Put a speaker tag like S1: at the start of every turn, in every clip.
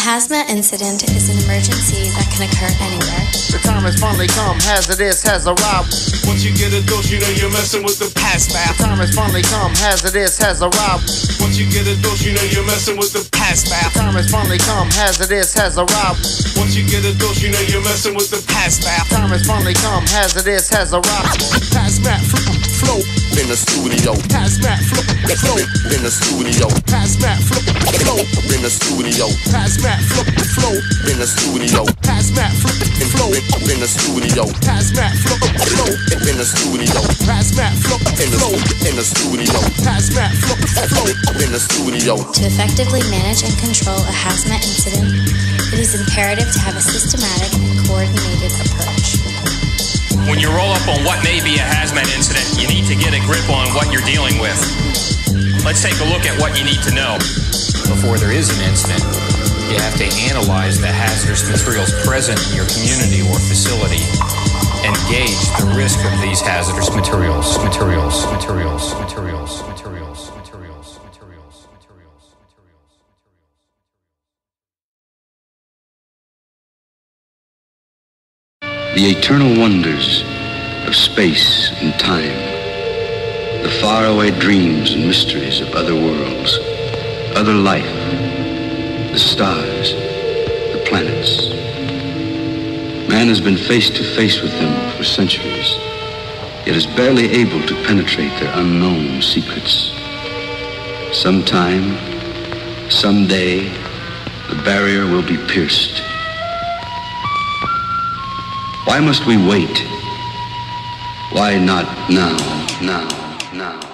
S1: hazmat incident is an emergency that can occur anywhere.
S2: The time has finally come, hazardous has arrived.
S3: Once you get a dose, you know you're messing with the hazmat.
S2: The time has finally come, hazardous has arrived.
S3: Once you get a dose, you know you're messing with the hazmat.
S2: The time has finally come, hazardous has arrived.
S3: Once you get a dose, you know you're messing with the hazmat.
S2: The time has finally come, hazardous has arrived.
S3: Hazmat flow, flow,
S4: in the studio,
S3: hazmat flow, flow,
S4: in the studio,
S3: hazmat flow, flow,
S4: in the studio,
S3: hazmat flow, flow,
S4: in the studio,
S3: hazmat flow, flow,
S4: in, the studio,
S3: hazmat flow, flow,
S4: in the studio,
S3: hazmat flow, flow,
S4: in the studio,
S3: hazmat flow, flow.
S4: in the studio.
S1: To effectively manage and control a hazmat incident, it is imperative to have a systematic and coordinated approach.
S5: When you roll up on what may be a hazmat incident, you need to get a grip on what you're dealing with. Let's take a look at what you need to know.
S6: before there is an incident. You have to analyze the hazardous materials present in your community or facility and gauge the risk of these hazardous materials, materials, materials, materials, materials, materials,
S7: The eternal wonders of space and time, the faraway dreams and mysteries of other worlds, other life, the stars, the planets. Man has been face to face with them for centuries, yet is barely able to penetrate their unknown secrets. Sometime, someday, the barrier will be pierced. Why must we wait? Why not now, now, now,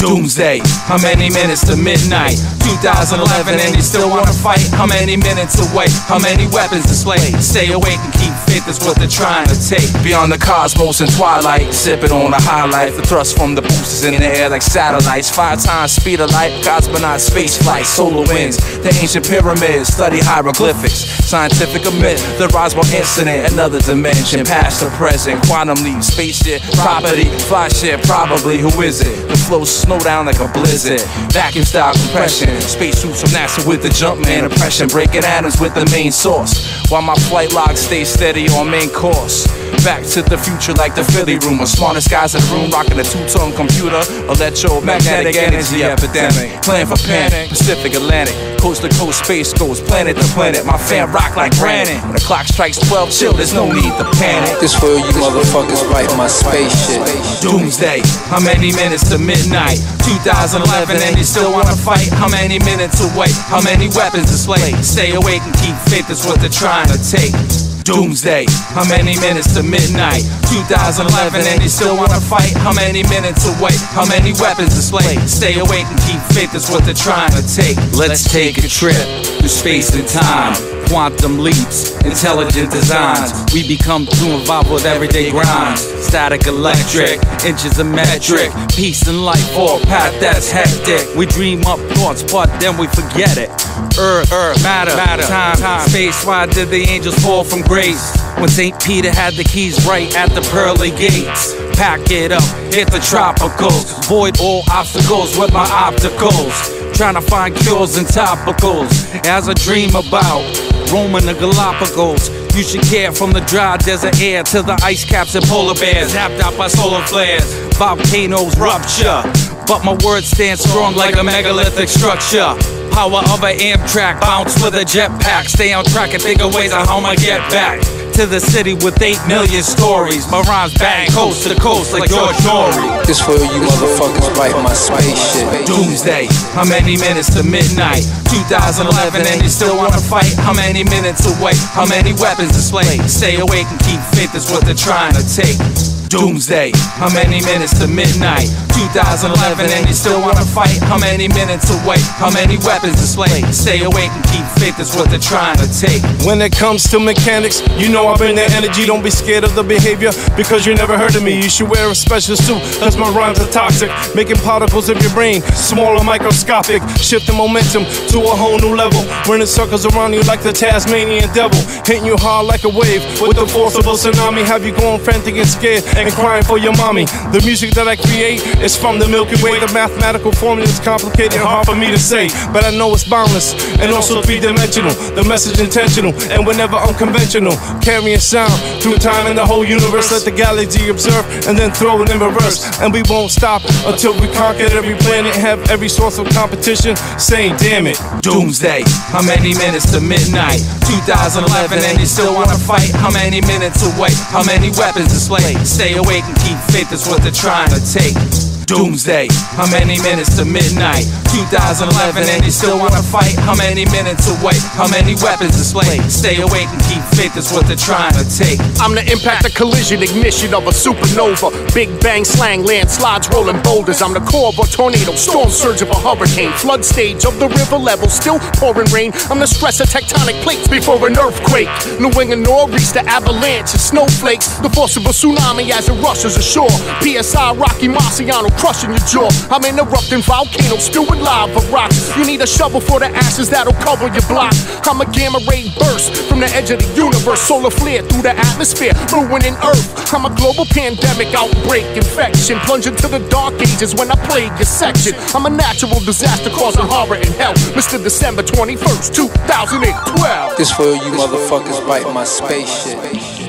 S8: Doomsday. How many minutes to midnight? 2011 and you still wanna fight? How many minutes away? How many weapons displayed? Stay awake and keep fit, that's what they're trying to take. Beyond the cosmos and twilight, sipping on the highlight. The thrust from the boosters in the air like satellites. Five times speed of light, cosmonaut space flight, solar winds. The ancient pyramids, study hieroglyphics. Scientific myth, the Roswell incident, another dimension, past or present. Quantum leap, spaceship, property, fly ship, probably. Who is it? The flow snow down like a blizzard. Vacuum style compression. Spacesuits from NASA with the Jumpman impression. Breaking atoms with the main source. While my flight log stays steady on main course. Back to the future like the Philly room. Smartest guys in the room rocking a two-tone computer. Electromagnetic energy epidemic. Plan for panic. Pacific Atlantic. Coast to coast space goes planet to planet. My fan rock like granite. When the clock strikes 12, chill, there's no need to panic.
S9: This for you motherfuckers right my spaceship.
S8: Doomsday. How many minutes to midnight? 2011 and you still wanna fight? How many minutes away? How many weapons displayed? Stay awake and keep faith, that's what they're trying to take. Doomsday. How many minutes to midnight? 2011 and you still wanna fight? How many minutes away? How many weapons displayed? Stay awake and keep faith, that's what they're trying to take. Let's take a trip through space and time. Quantum leaps, intelligent designs. We become too involved with everyday grinds. Static electric, inches of metric. Peace and for a path that's hectic. We dream up thoughts, but then we forget it. Earth, Earth, matter, matter, time, time, space. Why did the angels fall from grace? When St. Peter had the keys right at the pearly gates. Pack it up, hit the tropicals. Void all obstacles with my opticals. Trying to find cures and topicals. As I dream about roaming the Galapagos. You should care from the dry desert air to the ice caps and polar bears. Tapped out by solar flares. Volcanoes rupture. But my words stand strong like a megalithic structure. Power of an Amtrak, bounce with a jetpack. Stay on track and think of ways on how I get back to the city with 8 million stories. My rhymes bang coast to the coast like George Noory.
S9: This for you motherfuckers right my spaceship.
S8: Doomsday. How many minutes to midnight? 2011 and you still wanna fight? How many minutes away? How many weapons displayed? Stay awake and keep faith, that's what they're trying to take. Doomsday. How many minutes to midnight? 2011 and you still wanna fight? How many minutes away? How many weapons displayed? Stay awake and keep faith, that's what they're trying to take.
S3: When it comes to mechanics, you know I bring the energy. Don't be scared of the behavior because you never heard of me. You should wear a special suit, cause my rhymes are toxic. Making particles of your brain smaller, microscopic. Shifting momentum to a whole new level. Running circles around you like the Tasmanian devil. Hitting you hard like a wave with the force of a tsunami. Have you going frantic and scared and crying for your mommy. The music that I create is from the Milky Way. The mathematical formula is complicated and hard for me to say. But I know it's boundless and also three dimensional. The message intentional and whenever unconventional. Carrying sound through time and the whole universe. Let the galaxy observe and then throw it in reverse. And we won't stop until we conquer every planet. Have every source of competition saying, damn it.
S8: Doomsday. How many minutes to midnight? 2011 and you still wanna fight? How many minutes away? How many weapons displayed? Stay awake and keep faith, that's what they're trying to take. Doomsday. How many minutes to midnight? 2011 and you still wanna fight? How many minutes away? How many weapons displayed? Stay awake and keep faith, that's what they're trying to take.
S10: I'm the impact of collision, ignition of a supernova. Big bang slang, landslides, rolling boulders. I'm the core of a tornado, storm surge of a hurricane, flood stage of the river level, still pouring rain. I'm the stress of tectonic plates before an earthquake. New England nor'easter, avalanche, and snowflakes. The force of a tsunami as it rushes ashore. PSI, Rocky Marciano, crushing your jaw. I'm an erupting volcano, spewing lava rocks. You need a shovel for the ashes that'll cover your block. I'm a gamma ray burst from the edge of the universe, solar flare through the atmosphere, ruining Earth. I'm a global pandemic outbreak, infection, plunging to the dark ages when I plague your section. I'm a natural disaster causing horror and hell. Mr. December 21st, 2012.
S9: This for you motherfuckers biting my space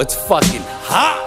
S8: it's fucking hot.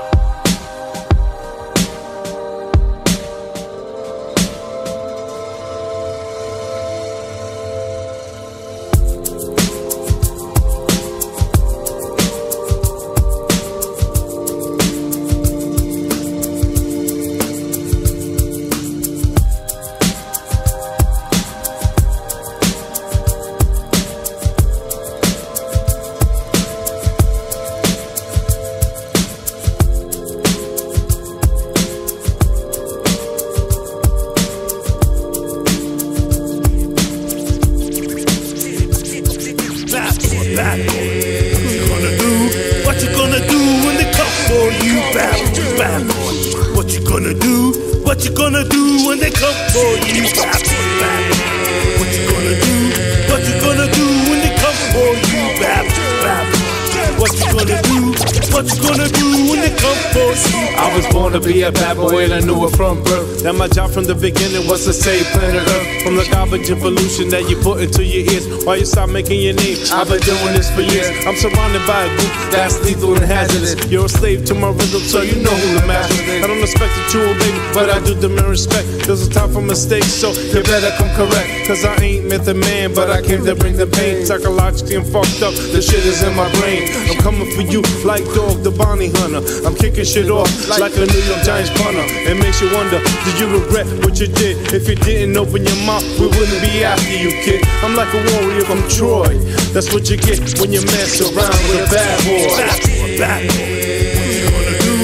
S3: The beginning was to save planet Earth. From the garbage and pollution that you put into your ears while you start making your name. I've been doing this for years. I'm surrounded by a group that's lethal and hazardous. You're a slave to my rhythm, so you know who the master is. I don't expect you to obey me, but I do demand respect. There's a time for mistakes, so you better come correct. Cause I ain't Method Man, but I came to bring the pain. Psychologically, I'm fucked up. The shit is in my brain. I'm coming for you like dog the bounty hunter. I'm kicking shit off like a New York Giants punter. It makes you wonder, did you regret what you did? If you didn't open your mouth, we wouldn't be after you, kid. I'm like a warrior from Troy. That's what you get when you mess around with a bad boy.
S11: Bad boy, bad boy. What you gonna do?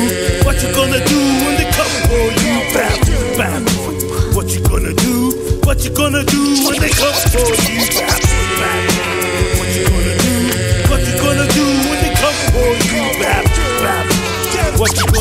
S11: What you gonna do when they come for you? Bad boy, bad boy. What you gonna do? What you gonna do when they come for you? Bad boy, bad boy. What you gonna do? What you gonna do when they come for you? Bad boy, bad boy. What you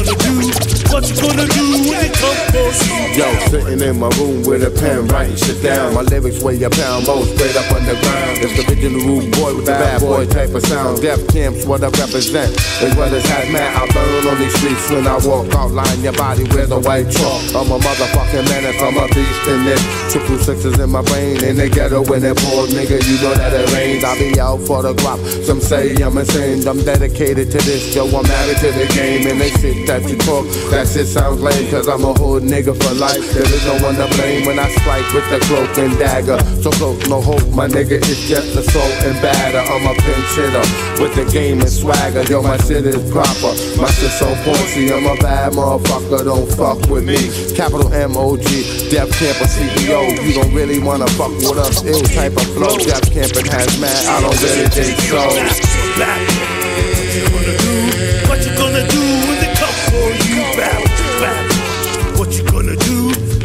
S11: gonna do when they come for you?
S12: Yo, sitting in my room with a pen, writing shit down. My lyrics weigh a pound, more straight up underground. It's the original rude boy with the bad boy type of sound. Death camps, what I represent. As well as hat man, I burn on these streets when I walk. Outline your body with a white chalk. I'm a motherfucking menace, I'm a beast in this. Triple sixes in my brain, in the ghetto when it pours, nigga, you know that it rains. I be out for the guap. Some say I'm insane, I'm dedicated to this. Yo, I'm married to the game, and they shit that you talk. that's shit sounds lame, cause I'm a hood nigga for life. There is no one to blame when I strike with the cloak and dagger. So close, no hope, my nigga. It's just assault and batter. I'm a pinch hitter with the game and swagger. Yo, my shit is proper. My shit's so point. See, I'm a bad motherfucker. Don't fuck with me. Capital M O G, Def Camper CEO. You don't really wanna fuck with us. Ill type of flow. Def Camping has mad. I don't really think so.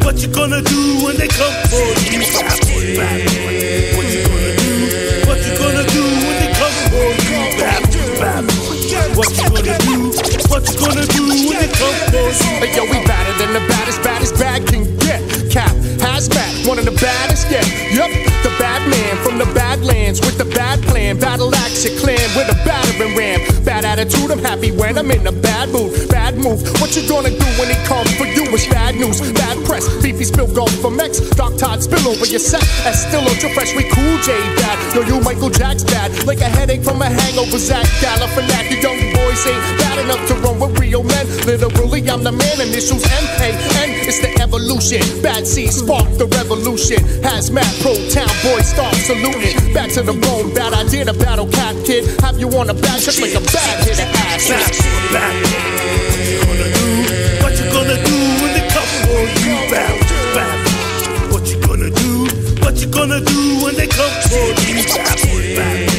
S11: What you gonna do when they come for you? Back. What you gonna do? What you gonna do when they come for you? Back, back. What you gonna do? What you gonna do when they come for you?
S10: Hey, yo, we better than the baddest, baddest bad can get. Cap, hazmat, one of the baddest yet. Yup, bad man from the badlands with the bad plan. Battle axe your clan with a battering ram. Bad attitude, I'm happy when I'm in a bad mood. Bad move, what you gonna do when he comes for you? It's bad news, bad press. Beefy spill golf from X. Doc Todd spill over your set. As still ultra fresh, we cool J bad. Yo, you Michael Jack's bad. Like a headache from a hangover, Zach Galifianakis. You young boys ain't bad enough to run with real men. Literally, I'm the man. Initials M A N. It's the evolution. Bad seed spark the revolution. Hazmat pro town boy start saluting. Back to the bone. Bad idea to battle cat kid. Have you on a back just like a bad hit an ass.
S11: Back, back. What you gonna do when they come for you? Back, back. What you gonna do? What you gonna do when they come for you? Back, back.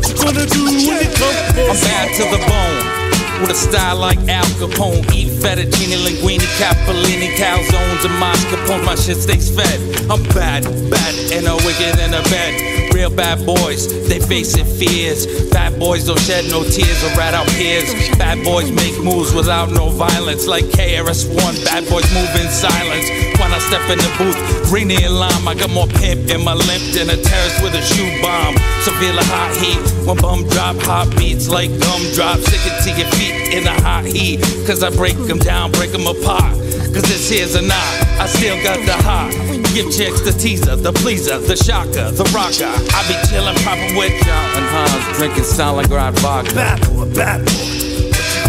S11: What you gonna do when they come for you?
S8: I'm bad to the bone. With a style like Al Capone, eat fettuccine, linguine, capellini, calzones, and mascarpone. My shit stays fed. I'm bad, bad, and a wicked in a bed. Real bad boys, they face facing fears. Bad boys don't shed no tears or rat out peers. Bad boys make moves without no violence, like KRS-One. Bad boys move in silence. When I step in the booth, greeny and lime, I got more pimp in my limp than a terrorist with a shoe bomb. So feel a hot heat when bum drop, hot beats like gumdrops. Stick it to your feet in the hot heat. Cause I break them down, break them apart. Cause this here's a knot, I still got the hot. Give chicks the teaser, the pleaser, the shocker, the rocker. I be chillin' proper with y'all and Hans, drinking Stalingrad vodka.
S11: Bad boy, bad boy.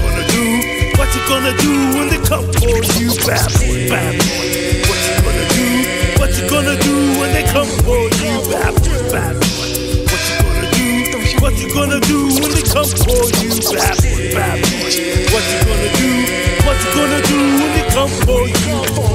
S11: What you gonna do? What you gonna do when they come for you? Bad boy, bad boy. You gonna do when they come for you? Bad boy. What you gonna do? What you gonna do when they come for you? Bad boy. What you gonna do? What you gonna do when they come for you?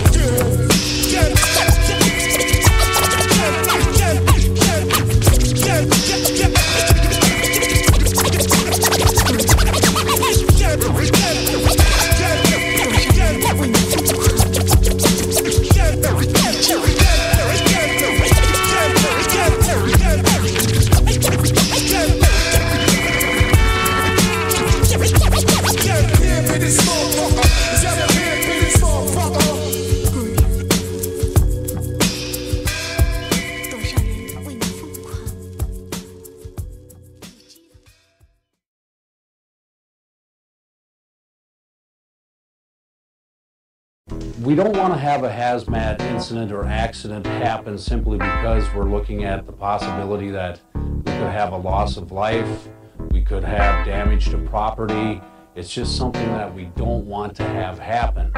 S13: Don't want to have a hazmat incident or accident happen simply because we're looking at the possibility that we could have a loss of life, we could have damage to property. It's just something that we don't want to have happen.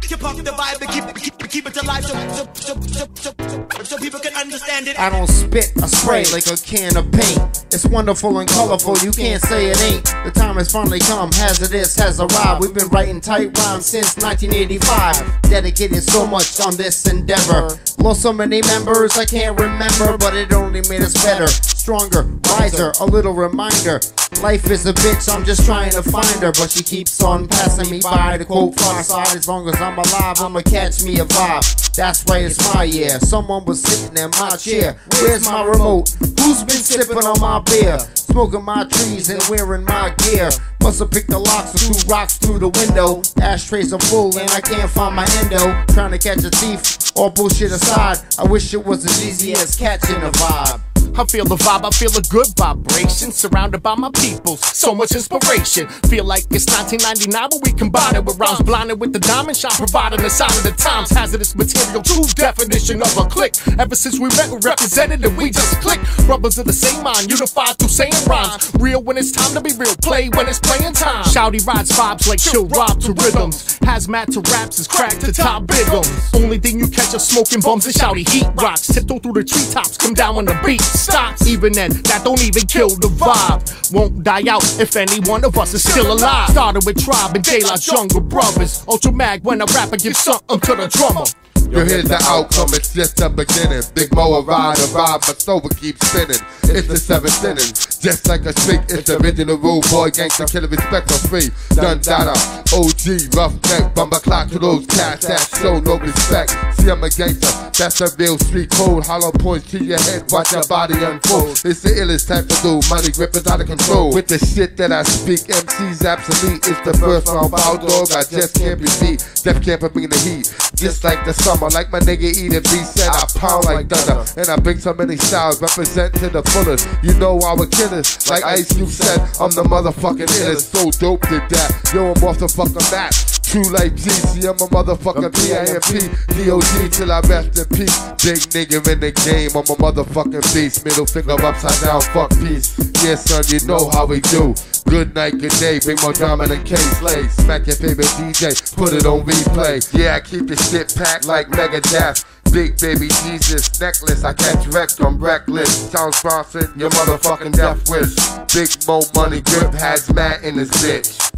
S14: Keep up the vibe, and keep, keep, keep it alive so, so, so, so, so, so people can understand it.
S2: I don't spit, I spray like a can of paint. It's wonderful and colorful, you can't say it ain't. The time has finally come, hazardous has arrived. We've been writing tight rhymes since 1985. Dedicated so much on this endeavor. Lost so many members, I can't remember, but it only made us better. Stronger, wiser, a little reminder. Life is a bitch, I'm just trying to find her, but she keeps on passing me by. The quote far side, as long as I'm alive, I'ma catch me a vibe. That's right, it's my year. Someone was sitting in my chair. Where's my remote? Who's been sipping on my beer? Smoking my trees and wearing my gear. Must have picked the locks or two rocks through the window. Ashtrays are full and I can't find my endo. Trying to catch a thief. All bullshit aside, I wish it was as easy as catching a vibe.
S10: I feel the vibe, I feel a good vibration. Surrounded by my peoples, so much inspiration. Feel like it's 1999, but we combine it with rhymes. Blinded with the diamond shot, providing the sign of the times. Hazardous material, true definition of a click. Ever since we met, we represented and we just click. Brothers of the same mind, unified through saying rhymes. Real when it's time to be real, play when it's playing time. Shouty rides vibes like chill rob to rhythms. Hazmat to raps is crack to top bigums. Only thing you catch are smoking bums and shouty heat rocks. Tiptoe through the treetops, come down on the beat stops. Even then, that don't even kill the vibe. Won't die out if any one of us is still alive. Started with Tribe and De La Jungle Brothers. Ultra Mag when a rapper gives something to the drummer.
S12: Yo, here's the outcome, it's just the beginning. Big Mo ride, a ride, but sober keeps spinning. It's the seventh inning, just like a streak. It's the original rule, boy, gangster, killer, respect for free. Done data, OG, rough neck, bumper clock to those cats that show no respect. See, I'm a gangster, that's a real street code. Hollow points to your head, watch your body unfold. It's the illest type of do, money grip is out of control. With the shit that I speak, MC's obsolete. It's the first round foul dog, I just can't be beat. Death can't in the heat, just like the summer. Like my nigga Edith B said, I pound like thunder. And I bring so many styles, represent to the fullest. You know our killers, like Ice Cube said, I'm the motherfucking illest. So dope to that. Yo, I'm off the fucking map. True like GC, I'm a motherfucking PIMP. DOG till I rest in peace. Big nigga in the game, I'm a motherfucking beast. Middle finger upside down, fuck peace. Yeah, son, you know how we do. Good night, good day, bring more dominant Kay Slay. Smack your favorite DJ, put it on replay. Yeah, I keep the shit packed like Megadeth. Big baby Jesus necklace, I catch wrecked, I'm reckless. Sound sponsored, your motherfucking death wish. Big Mo money grip, hazmat in this bitch.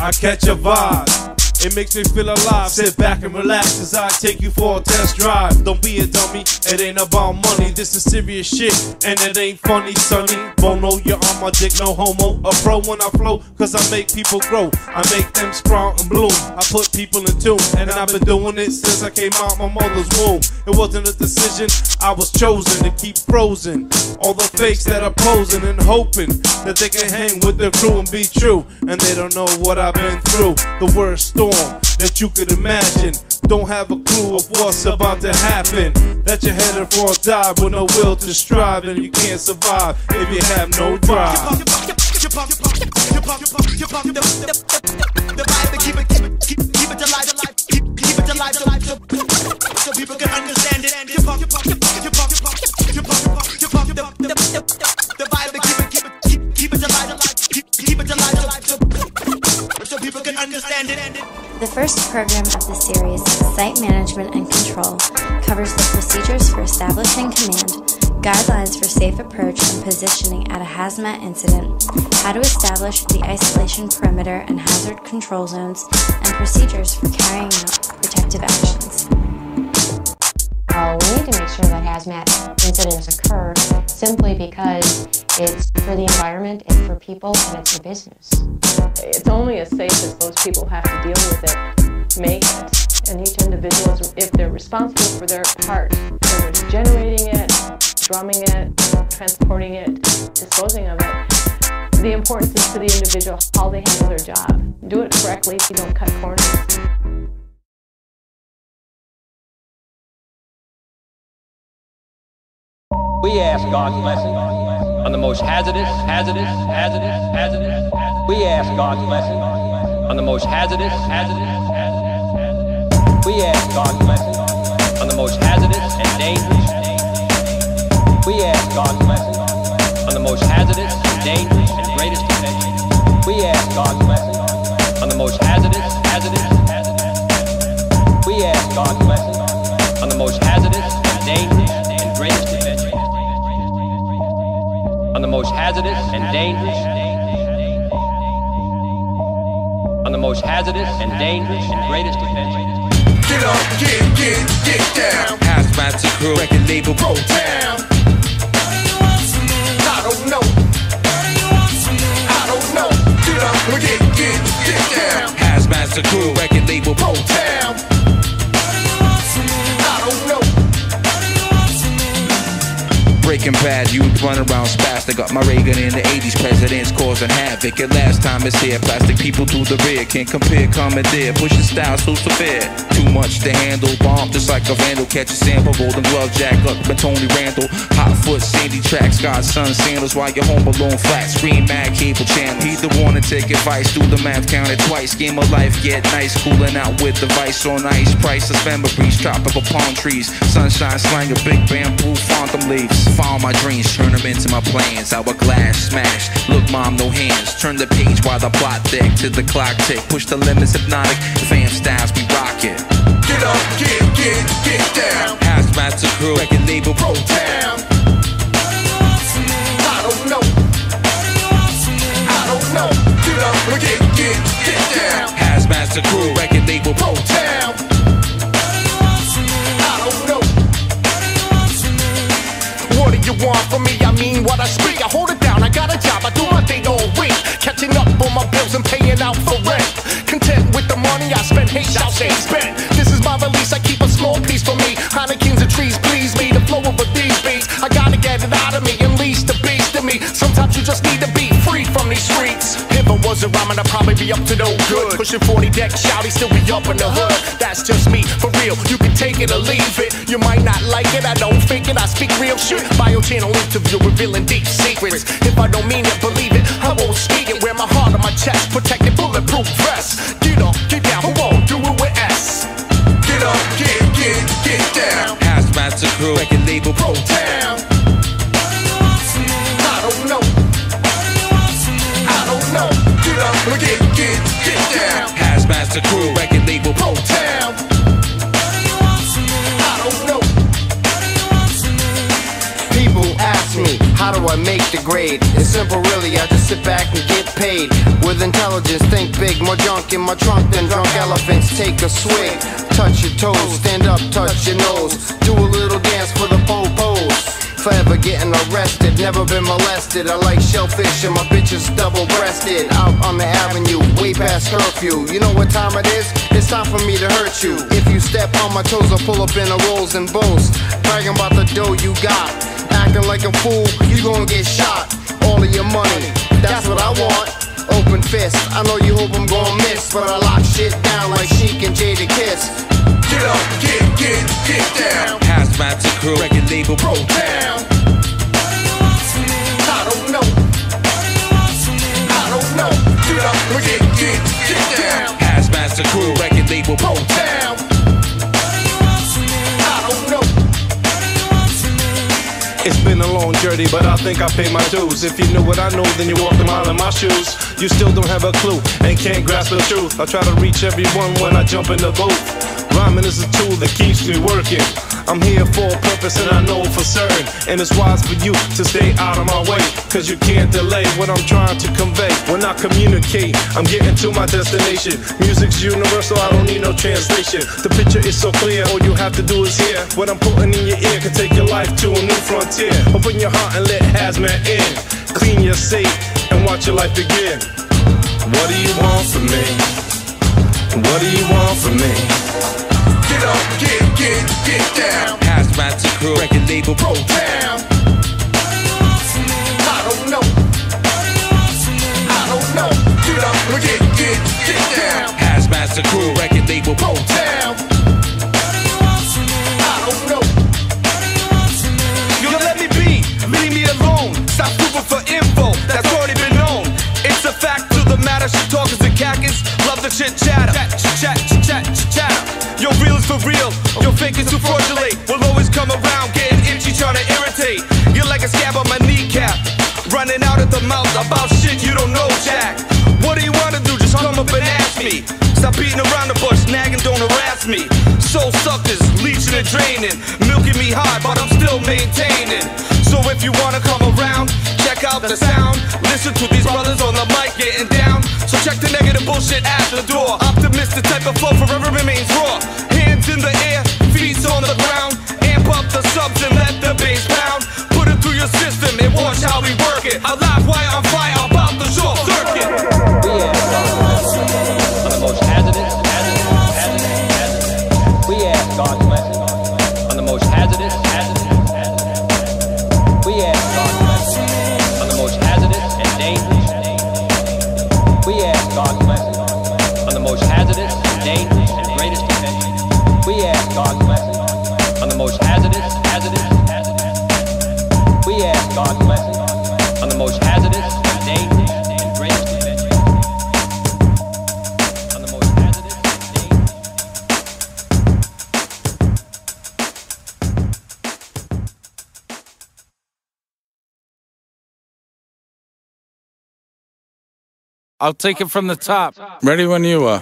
S3: I catch a vibe. It makes me feel alive. Sit back and relax as I take you for a test drive. Don't be a dummy, it ain't about money. This is serious shit, and it ain't funny, sonny. Bono, you're on my dick, no homo. A pro when I flow, cause I make people grow. I make them sprout and bloom. I put people in tune, and I've been doing it since I came out my mother's womb. It wasn't a decision, I was chosen to keep frozen. All the fakes that are posing and hoping that they can hang with their crew and be true. And they don't know what I've been through. The worst storm that you could imagine. Don't have a clue of what's about to happen. That you're headed for a dive with no will to strive, and you can't survive if you have no drive.
S14: The vibe, keep it, keep it, keep, keep it alive, alive, keep, keep it alive, alive, so, people can understand it. Hop, the, vibe, keep it, keep it, keep, keep it alive, keep, keep it alive, alive, so, people can understand it.
S1: The first program of the series, Site Management and Control, covers the procedures for establishing command, guidelines for safe approach and positioning at a hazmat incident, how to establish the isolation perimeter and hazard control zones, and procedures for carrying out protective actions.
S15: We need to make sure that hazmat incidents occur simply because it's for the environment, it's for people, and it's for business.
S16: It's only as safe as those people have to deal with it, make it. And each individual, is, if they're responsible for their part, whether it's generating it, drumming it, transporting it, disposing of it, the importance is to the individual how they handle their job. Do it correctly so you don't cut corners.
S17: We ask God's blessing on the most hazardous, hazardous, hazardous, hazardous. We ask God's blessing on the most hazardous, hazardous, hazardous. We ask God's blessing on the most hazardous and dangerous. We ask God's blessing on the most hazardous, and dangerous, and greatest invention. We ask God's blessing on the most hazardous, hazardous. We ask God's blessing on the most hazardous, most hazardous and dangerous. On the most hazardous and dangerous and greatest invention.
S12: Get up, get, get, get down.
S8: Hazmat's a crew, record label,
S12: Pro Town. I don't know. I don't know. Get up, get, get, get down.
S8: Hazmat's a crew, record label,
S12: Pro Town.
S8: Breaking
S18: bad, you'd run around spastic. Got my Reagan in the 80s, presidents causing havoc. And last time it's here, plastic people through the rear. Can't compare, commandeer, pushing style so severe. Too much to handle, bomb just like a vandal. Catch a sample, golden glove, jack up, but Tony Randall. Hot foot, sandy tracks, got sun sandals while you're home alone flat. Screen mad cable channel. He the one to take advice, do the math, count it twice. Game of life, get nice, cooling out with the vice on ice. Priceless memories, tropical palm trees. Sunshine slang, a big bamboo, phantom leaves. Follow my dreams, turn them into my plans. Hourglass smash. Look, mom, no hands. Turn the page while the plot thick to the clock tick. Push the limits, hypnotic. Fam styles, we rock it.
S14: Get up, get, get, get down.
S18: Hazmat to crew, record label, pro
S14: town. I don't know. I don't know. Get up, get, get, get down.
S18: Hazmat to crew, record label, pro
S14: town.
S10: You want from me? I mean what I speak. I hold it down. I got a job. I do my thing all week. Catching up on my bills and paying out for rent. Content with the money I spend. Hate I'll say spent. This is my release. I keep a small piece for me. Heineken's and trees I wasn't I'd probably be up to no good. Pushing 40 deck, shouty, still be up in the hood. That's just me, for real. You can take it or leave it. You might not like it, I don't fake it. I speak real shit. Bio channel interview revealing deep secrets. If I don't mean it, believe it. I won't speak it. Wear my heart on my chest, protected bulletproof vest. Get up, get down, who won't do it with S?
S14: Get up, get, get, get down.
S18: Hazmat to crew, record label, pro
S14: town.
S18: Hazmat to crew, record label, pro
S14: town. I don't know.
S2: People ask me, how do I make the grade? It's simple, really. I just sit back and get paid. With intelligence, think big. More junk in my trunk than drunk elephants. Take a swig. Touch your toes, stand up, touch your nose. Do a little dance for the popos. Forever getting arrested, never been molested. I like shellfish and my bitch is double breasted. Out on the avenue, way past curfew. You know what time it is? It's time for me to hurt you. If you step on my toes, I'll pull up in a rolls and boast. Bragging about the dough you got. Acting like a fool, you gon' get shot. All of your money, that's what I want. Open fist, I know you hope I'm gon' miss, but I lock shit down like Sheek and Jadakiss.
S14: Get up, get, get, get down.
S18: Hazmat to crew, record label, pro
S14: town. I don't know. I don't know. Get up, get, get, get down.
S18: Crew, record label, pro
S14: town. I don't know.
S3: It's been a long journey, but I think I paid my dues. If you knew what I know, then you walked a mile in my shoes. You still don't have a clue and can't grasp the truth. I try to reach everyone when I jump in the booth. Rhyming is a tool that keeps me working. I'm here for a purpose and I know for certain. And it's wise for you to stay out of my way. Cause you can't delay what I'm trying to convey. When I communicate, I'm getting to my destination. Music's universal, I don't need no translation. The picture is so clear, all you have to do is hear. What I'm putting in your ear can take your life to a new frontier. Open your heart and let Hazmat in. Clean your safe and watch your life begin. What do you want from me? What do you want from me?
S14: Get up, get, get, get down.
S18: Hazmat to crew, record label, pro
S14: town. I don't know. I don't know. Get get, get, down.
S18: To crew, record label, pro
S14: town.
S19: Real. Yo, fake too fraudulent. Will always come around, getting itchy, trying to irritate. You're like a scab on my kneecap. Running out at the mouth about shit you don't know, Jack. What do you wanna do? Just come up and ask me. Stop beating around the bush, nagging, don't harass me. Soul suckers, leeching and draining. Milking me high, but I'm still maintaining. So if you wanna come around, check out the sound. Listen to these brothers on the mic getting down. So check the negative bullshit at the door. Optimistic type of flow forever remains subs and let the bass pound. Put it through your system and watch how we work it. A live
S8: I'll take it from the top. Ready when you are.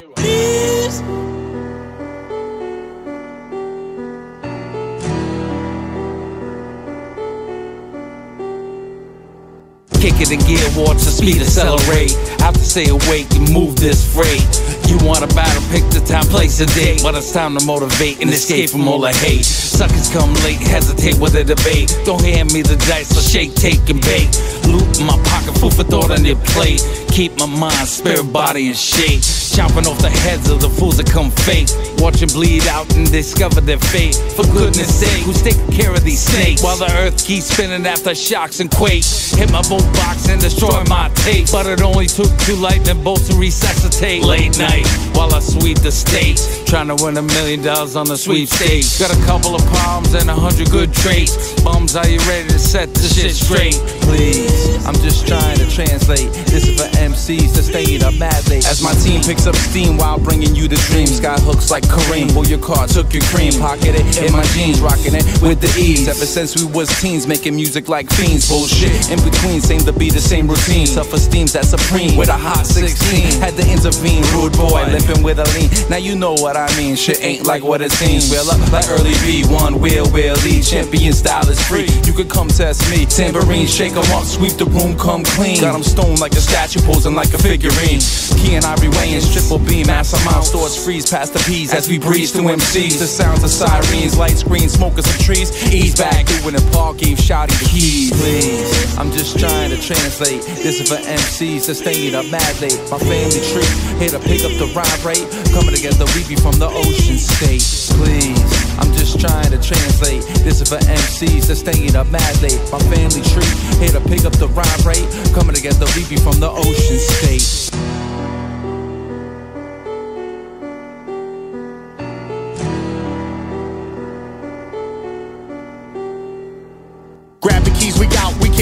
S8: Kick it in gear, watch the speed accelerate. Have to stay awake and move this freight. You want a battle, pick the time, place, and date. But it's time to motivate and escape from all the hate. Suckers come late, hesitate with a debate. Don't hand me the dice, so shake, take, and bake. Loot in my pocket, food for thought on your plate. Keep my mind, spirit, body in shape. Chopping off the heads of the fools that come fake. Watch them bleed out and discover their fate. For goodness sake, who's taking care of these snakes? While the earth keeps spinning after shocks and quakes. Hit my boat box and destroy my tape. But it only took two lightning bolts to resuscitate. Late night while I sweep the states. Trying to win a million dollars on the sweepstakes. Got a couple of palms and a hundred good traits. Bums, are you ready to set this shit straight? Please, I'm just trying to translate. This is for MCs stay it up madly.
S18: As my team picks up steam while bringing you the dream. Sky hooks like Kareem. Pull your car, took your cream. Pocket it in my jeans, rocking it with the ease. Ever since we was teens, making music like fiends. Bullshit in between seemed to be the same routine. Self esteem's at supreme with a hot 16. Had to intervene, rude boy, limping with a lean. Now you know what I mean. Shit ain't like what it seems. Wheel up like early B, one wheel, wheel lead. Champion style is free. You could come test me. Tambourine, shake 'em up, sweep the room, come clean. Got 'em stoned like a statue, posing like a figurine. Key and Ivory weighing triple beam. Mastermind stores freeze past the P's as we breeze through MCs. The sounds of sirens, light screens, smoking some trees. Ease back, doing a ball game, shouting the keys. Please, I'm just trying to translate. This is for MCs to stay up madly. My family tree, here to pick up the rhyme rate. Coming together, we be from the ocean state. Please, I'm just trying to translate. This is for MCs to stay up mad late. My family tree, here to pick up the rhyme rate. Coming together, we be from the ocean state.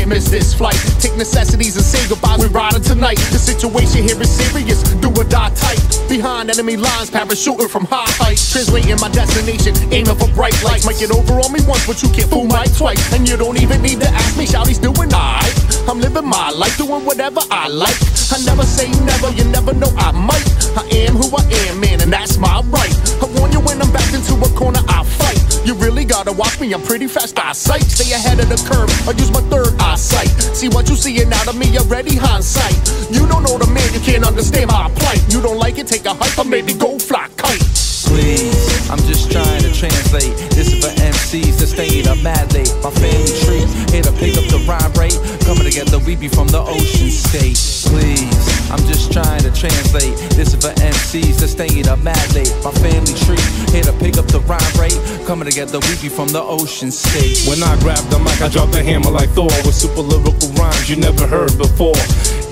S10: Can't miss this flight. Take necessities and say goodbye, we're riding tonight. The situation here is serious, do or die tight. Behind enemy lines, parachuting from high heights. Translating my destination, aiming for bright lights. Might get over on me once, but you can't fool my twice. And you don't even need to ask me, Shouty's doing alright. I'm living my life, doing whatever I like. I never say never, you never know I might. I am who I am, man, and that's my right. I warn you when I'm backed into a corner, I fight. You really gotta watch me, I'm pretty fast eyesight. Stay ahead of the curve, I use my third eyesight. See what you seeing out of me already, hindsight. You don't know the man, you can't understand my plight. You don't like it, take a hike, or maybe go fly kite.
S18: Please, I'm just trying to translate. This is for MCs to stay up madly. My family tree, here to pick up the rhyme rate. Coming together, we be from the ocean state. Please, I'm just trying to translate. This is for MCs to stay up madly. My family tree, here to pick up the rhyme rate. Coming together, we be from the ocean state.
S3: When I grab the mic, I drop the hammer like Thor with super lyrical rhymes you never heard before.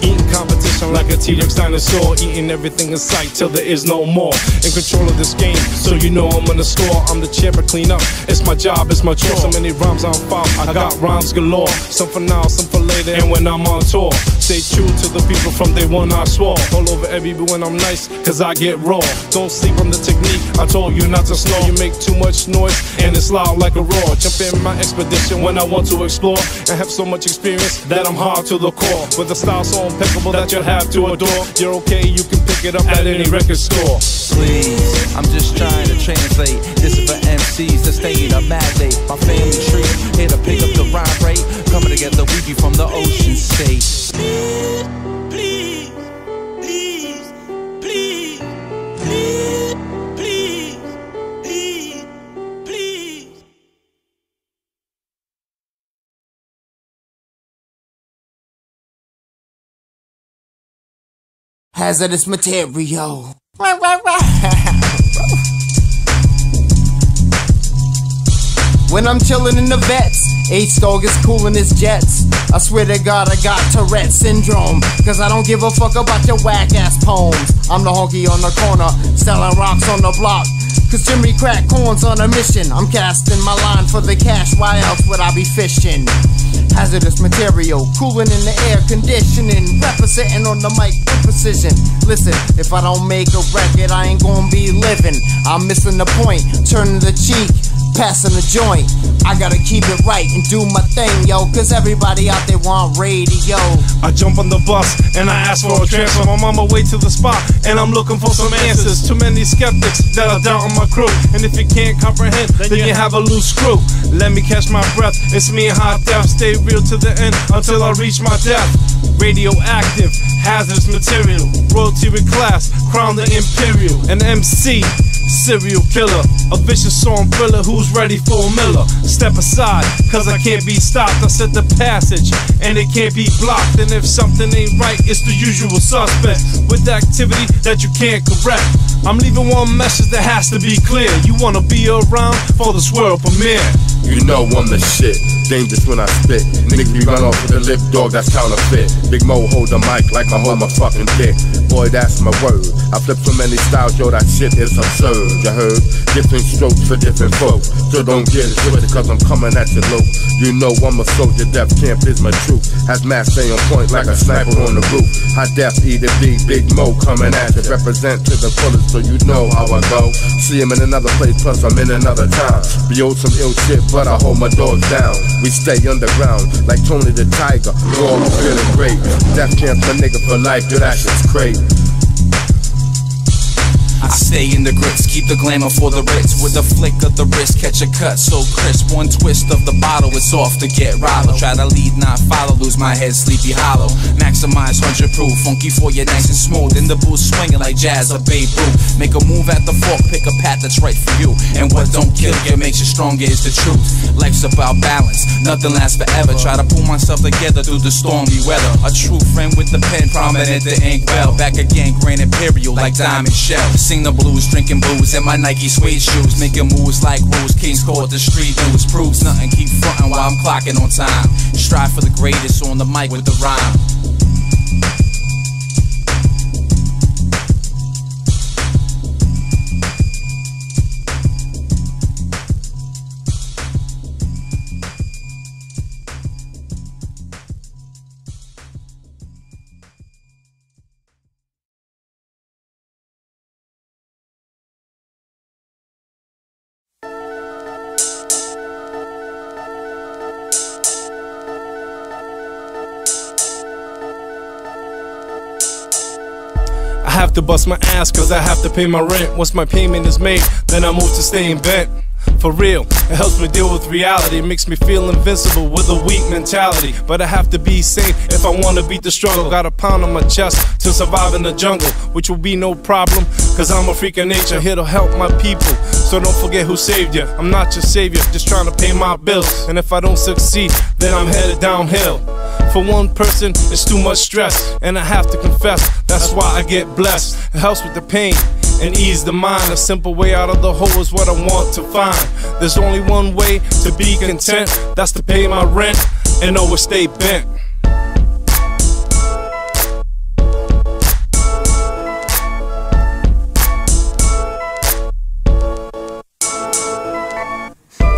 S3: Eating competition like a T-Rex dinosaur, eating everything in sight till there is no more. In control of this game, so you know I'm gonna score. I'm the champ of clean up. It's my job, it's my chore. So many rhymes file, I got rhymes galore. Some for now, some for later, and when I'm on tour. Stay true to the people from day one, I swore. All over every when I'm nice, cause I get raw. Don't sleep on the technique, I told you not to snore. You make too much noise, and it's loud like a roar. Jump in my expedition when I want to explore. And have so much experience that I'm hard to the core. With a style so impeccable that you'll have to adore. You're okay, you can pick it up at any record store.
S18: Please, I'm just trying to translate. This is for MCs to stay up madly. My family tree, here to pick up the rhyme rate. Coming together, we be from the ocean state.
S11: Please, please, please, please, please, please, please.
S2: Hazardous material. When I'm chillin' in the vets, H dog is coolin' his jets. I swear to God, I got Tourette syndrome. Cause I don't give a fuck about your whack ass poems. I'm the honky on the corner, selling rocks on the block. Cause Jimmy Crack Corn's on a mission. I'm casting my line for the cash, why else would I be fishing? Hazardous material, cooling in the air conditioning, representing on the mic with precision. Listen, if I don't make a record, I ain't gonna be living. I'm missing the point, turning the cheek. Passing the joint. I gotta keep it right and do my thing, yo, cause everybody out there want radio.
S3: I jump on the bus and I ask for a transfer. I'm on my way to the spot and I'm looking for some answers. Too many skeptics that are down on my crew. And if you can't comprehend, then you have a loose screw. Let me catch my breath. It's me and Hot Death. Stay real to the end until I reach my death. Radioactive, hazardous material, royalty with class, crown the imperial, an MC. Serial killer, a vicious song thriller who's ready for a Miller. Step aside, cause I can't be stopped. I set the passage, and it can't be blocked. And if something ain't right, it's the usual suspect with activity that you can't correct. I'm leaving one message that has to be clear. You wanna be around for this world premiere.
S12: You know I'm the shit. Dangerous when I spit. Niggas be run off with the lip dog that's counterfeit. Big Mo hold the mic like I hold my fucking dick. Boy, that's my word. I flip so many styles, yo, that shit is absurd. You heard? Different strokes for different folks. So don't get it twisted, cause I'm coming at you low. You know I'm a soldier, death camp is my truth. Hazmat stay on point like a sniper on the roof. High death, E to Big Mo coming at you. Represent to the fullest so you know how I go. See him in another place, plus I'm in another time. Be old some ill shit, but I hold my dogs down. We stay underground like Tony the Tiger. Raw, feeling great. Death camp for nigga for life, yo, that shit's crazy.
S8: I stay in the grits, keep the glamour for the Ritz. With a flick of the wrist, catch a cut so crisp. One twist of the bottle, it's off to get rollo. Try to lead, not follow, lose my head, sleepy hollow. Maximize 100 proof, funky for you, nice and smooth. In the booth, swinging like jazz or Babe Ruth. Make a move at the fork, pick a path that's right for you. And what don't kill you makes you stronger is the truth. Life's about balance, nothing lasts forever. Try to pull myself together through the stormy weather. A true friend with the pen, prominent the ink well. Back again, Grand Imperial like Diamond Shell. Sing the blues, drinking booze, in my Nike suede shoes. Making moves like rules, Kings call the street news. Proves nothing, keep frontin' while I'm clocking on time. Strive for the greatest on the mic with the rhyme.
S3: To bust my ass cause I have to pay my rent. Once my payment is made, then I move to staying bent. For real, it helps me deal with reality. It makes me feel invincible with a weak mentality. But I have to be sane if I wanna beat the struggle. Got a pound on my chest to survive in the jungle, which will be no problem. Cause I'm a freak of nature, here to help my people. So don't forget who saved you. I'm not your savior, just trying to pay my bills. And if I don't succeed, then I'm headed downhill. For one person, it's too much stress. And I have to confess, that's why I get blessed. It helps with the pain and ease the mind. A simple way out of the hole is what I want to find. There's only one way to be content, that's to pay my rent and always stay bent.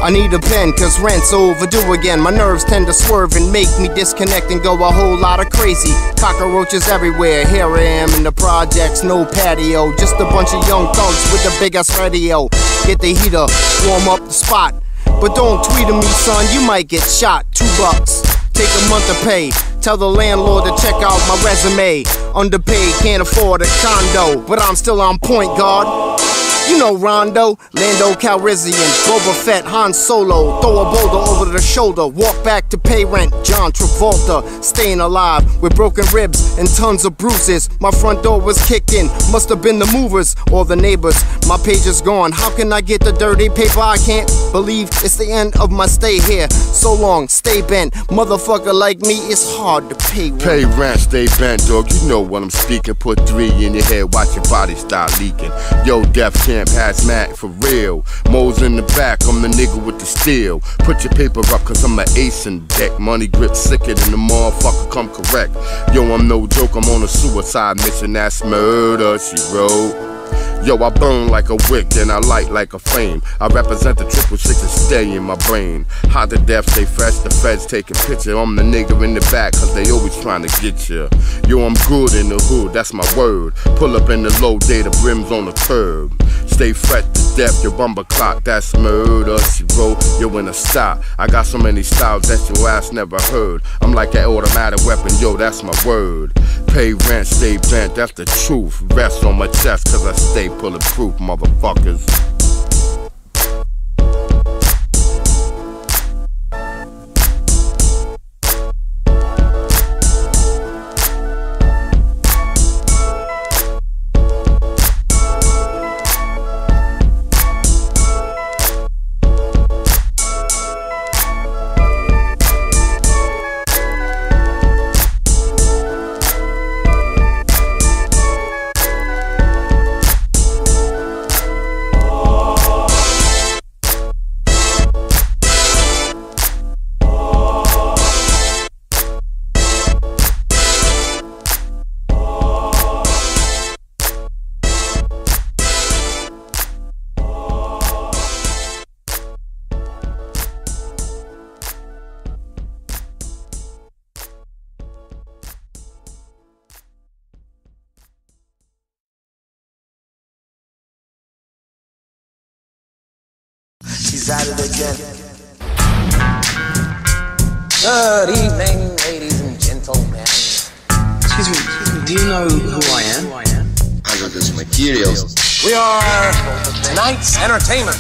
S2: I need a pen, cause rent's overdue again. My nerves tend to swerve and make me disconnect and go a whole lot of crazy. Cockroaches everywhere, here I am in the projects, no patio. Just a bunch of young thugs with the big ass radio. Get the heater, warm up the spot. But don't tweet at me, son, you might get shot. Two bucks, take a month to pay. Tell the landlord to check out my resume. Underpaid, can't afford a condo, but I'm still on point, guard. You know Rondo, Lando Calrissian, Boba Fett, Han Solo. Throw a boulder over the shoulder, walk back to pay rent. John Travolta, staying alive with broken ribs and tons of bruises. My front door was kicking, must have been the movers or the neighbors. My page is gone. How can I get the dirty paper? I can't believe it's the end of my stay here. So long, stay bent. Motherfucker like me, it's hard to pay rent.
S12: Pay rent, stay bent, dog. You know what I'm speaking. Put three in your head, watch your body start leaking. Yo, Def Camp hazmat for real. Mo's in the back, I'm the nigga with the steel. Put your paper up, cause I'm an ace in deck. Money grip sicker than the motherfucker come correct. Yo, I'm no joke, I'm on a suicide mission. That's murder, she wrote. Yo, I burn like a wick and I light like a flame. I represent the triple six and stay in my brain. Hot to death, stay fresh, the feds taking picture. I'm the nigga in the back, cause they always trying to get you. Yo, I'm good in the hood, that's my word. Pull up in the low day, the brim's on the curb. Stay fresh to death, your bumper clock, that's murder. She wrote, you in a stop. I got so many styles that your ass never heard. I'm like an automatic weapon, yo, that's my word. Pay rent, stay bent, that's the truth. Rest on my chest, cause I stay bulletproof, motherfuckers.
S20: She's at it again. Good evening, ladies and gentlemen.
S21: Excuse me, excuse me, do you know who I am?
S20: Hazardous materials. We are tonight's entertainment.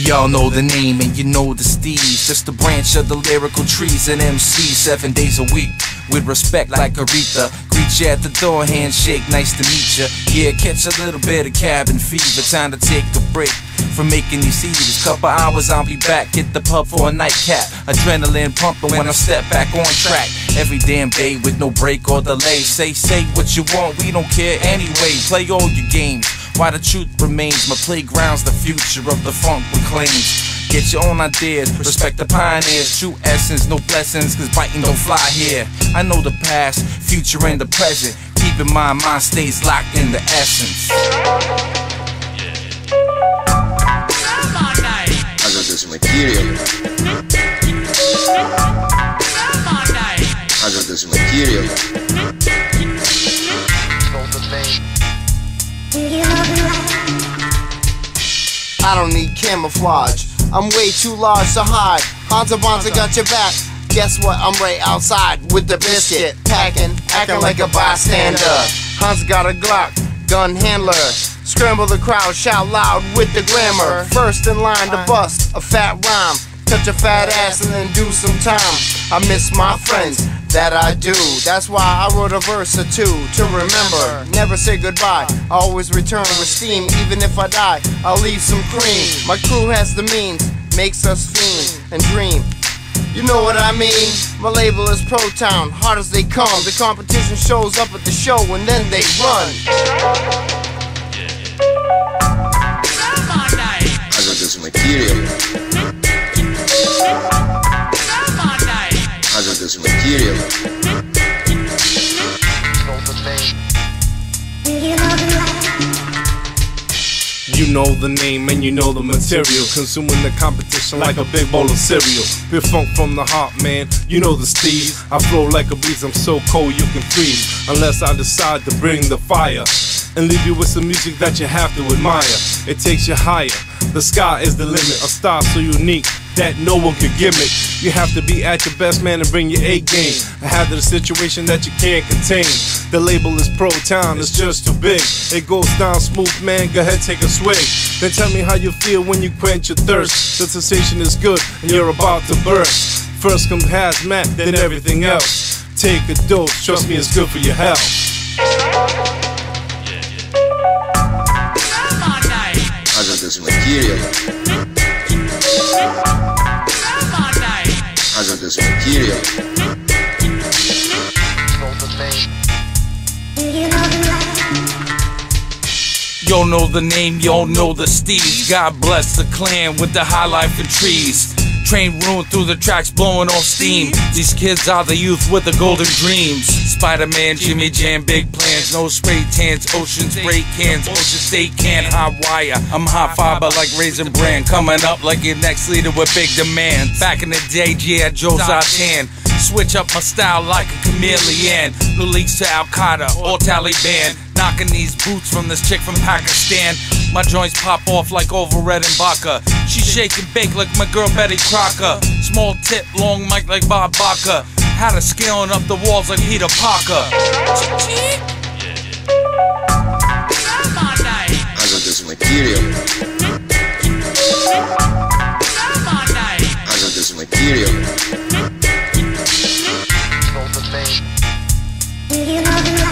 S18: Y'all know the name and you know the steez. Just a branch of the lyrical trees and MC seven days a week. With respect like Aretha. Greet you at the door, handshake, nice to meet ya. Yeah, catch a little bit of cabin fever. Time to take a break from making these CDs. Couple hours, I'll be back. Hit the pub for a nightcap. Adrenaline pumping when I step back on track. Every damn day with no break or delay. Say, say what you want, we don't care anyway. Play all your games. Why the truth remains, my playground's the future of the funk reclaims. Get your own ideas, respect the pioneers, true essence, no blessings, cause biting don't fly here. I know the past, future, and the present. Keep in mind, mine stays locked in the essence.
S20: Hazardous material. Hazardous material.
S2: I don't need camouflage. I'm way too large to hide. Hansa Bonza got your back. Guess what? I'm right outside with the biscuit, packing, acting like a bystander. Hans got a Glock, gun handler. Scramble the crowd, shout loud with the glamour. First in line to bust a fat rhyme. Touch a fat ass and then do some time. I miss my friends, that I do. That's why I wrote a verse or two to remember. Never say goodbye, I always return with steam. Even if I die, I'll leave some cream. My crew has the means, makes us fiend and dream. You know what I mean? My label is Pro Town, hard as they come. The competition shows up at the show and then they run.
S20: Hazardous material. Hazardous material.
S3: You know the name and you know the material. Consuming the competition like a big bowl of cereal. Pure funk from the heart, man. You know the steez. I flow like a breeze. I'm so cold you can freeze. Unless I decide to bring the fire and leave you with some music that you have to admire. It takes you higher. The sky is the limit. A style so unique that no one could gimmick. You have to be at your best, man, and bring your A game. I have the situation that you can't contain. The label is Pro Town, it's just too big. It goes down smooth, man. Go ahead, take a swig. Then tell me how you feel when you quench your thirst. The sensation is good, and you're about to burst. First come hazmat, then everything else. Take a dose, trust me, it's good for your health.
S20: Hazardous material. Hazardous material.
S18: Y'all know the name, y'all know the steez. God bless the clan with the high life and trees. Train ruined through the tracks, blowing off steam. These kids are the youth with the golden dreams. Spider Man, Jimmy Jam, big plans. No spray tans, ocean spray cans. Ocean State can hot wire. I'm hot fiber like Raisin Bran. Coming up like your next leader with big demand. Back in the day, yeah, Joe Zartan.
S8: Switch up my style like a chameleon. Who leaks to Al Qaeda or Taliban. Knocking these boots from this chick from Pakistan. My joints pop off like Orville Redenbacher. She shake and bake like my girl Betty Crocker. Small tip, long mic like Bob Barker. Had her scaling up the walls like Peter Parker.
S22: Hazardous material. Hazardous material. you love me.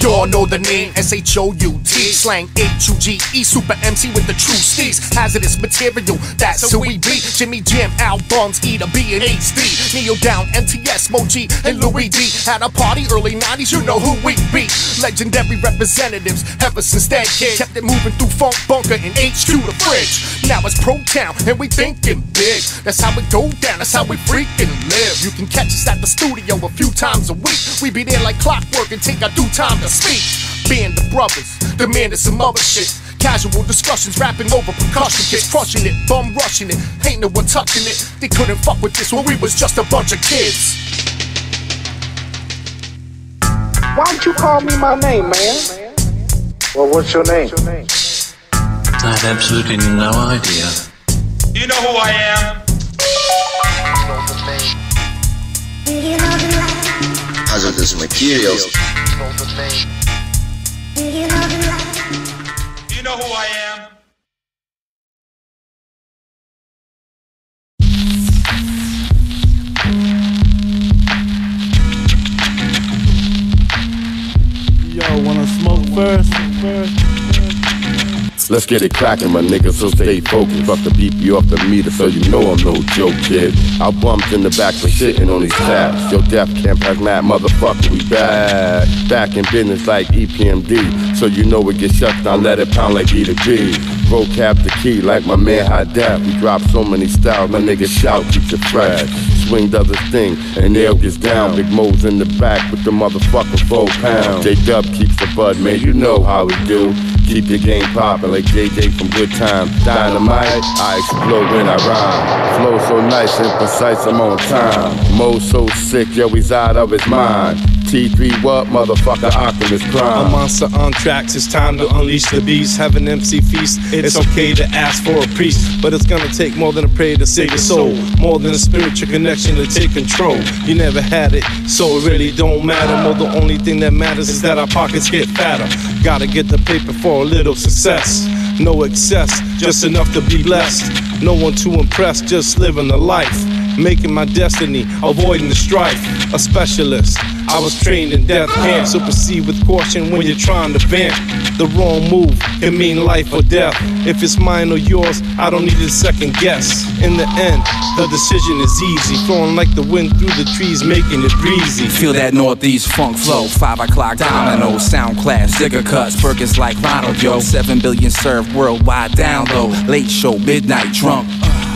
S10: Y'all know the name S-H-O-U-T Slang H-U-G-E Super MC with the true steez Hazardous material, that's who we be. Jimmy Jam, Al Bums, E to B and HD Neo Down, MTS, Moji, and Louis D. Had a party early 90s, you know who we be. Legendary representatives Ever since that kid. Kept it moving through Funk Bunker and HQ the fridge. Now it's Pro Town and we thinking big. That's how we go down, that's how we freaking live. You can catch us at the studio a few times a week. We be there like clockwork and take our due time to speak. Being the brothers, demanding some other shit. Casual discussions, rapping over percussion, kids crushing it, bum rushing it, ain't no one touching it. They couldn't fuck with this when we was just a bunch of kids.
S23: Why don't you call me my name, man? Well, what's your name?
S21: I have absolutely no idea.
S19: You know who I am?
S22: Hazardous materials.
S19: You know who I am?
S3: Yo, wanna smoke first?
S12: Let's get it crackin', my nigga, so stay focused. Fuck the beep you off the meter, so you know I'm no joke, kid. I bumped in the back for shitting on these tabs. Yo, Def Camp has mad motherfucker, we back. Back in business like EPMD, so you know it get shut down, let it pound like E to B. Vocab the key, like my man Hot Dap. We drop so many styles, my nigga shout, keep it fresh. Swing does his thing, and nail gets down. Big Mo's in the back with the motherfucking four pound. J Dub keeps the bud, man, you know how we do. Keep your game poppin' like JJ from Good Time. Dynamite, I explode when I rhyme. Flow so nice and precise, I'm on time. Mo so sick, yo, he's out of his mind. T3 what, motherfucker,
S3: A
S12: Prime.
S3: monster on tracks, it's time to unleash the beast. Have an MC feast. It's okay to ask for a priest, but it's gonna take more than a prayer to save your soul. More than a spiritual connection to take control. You never had it, so it really don't matter. More the only thing that matters is that our pockets get fatter. Gotta get the paper for a little success. No excess, just enough to be blessed. No one to impress, just living the life. Making my destiny, avoiding the strife. A specialist, I was trained in death camp, so proceed with caution when you're trying to vamp. The wrong move can mean life or death. If it's mine or yours, I don't need a second guess. In the end, the decision is easy, flowing like the wind through the trees, making it breezy.
S8: Feel that northeast funk flow. Five o'clock domino, sound class, digger cuts, burgers like Ronald, yo. Seven billion served worldwide download. Late show, midnight drunk.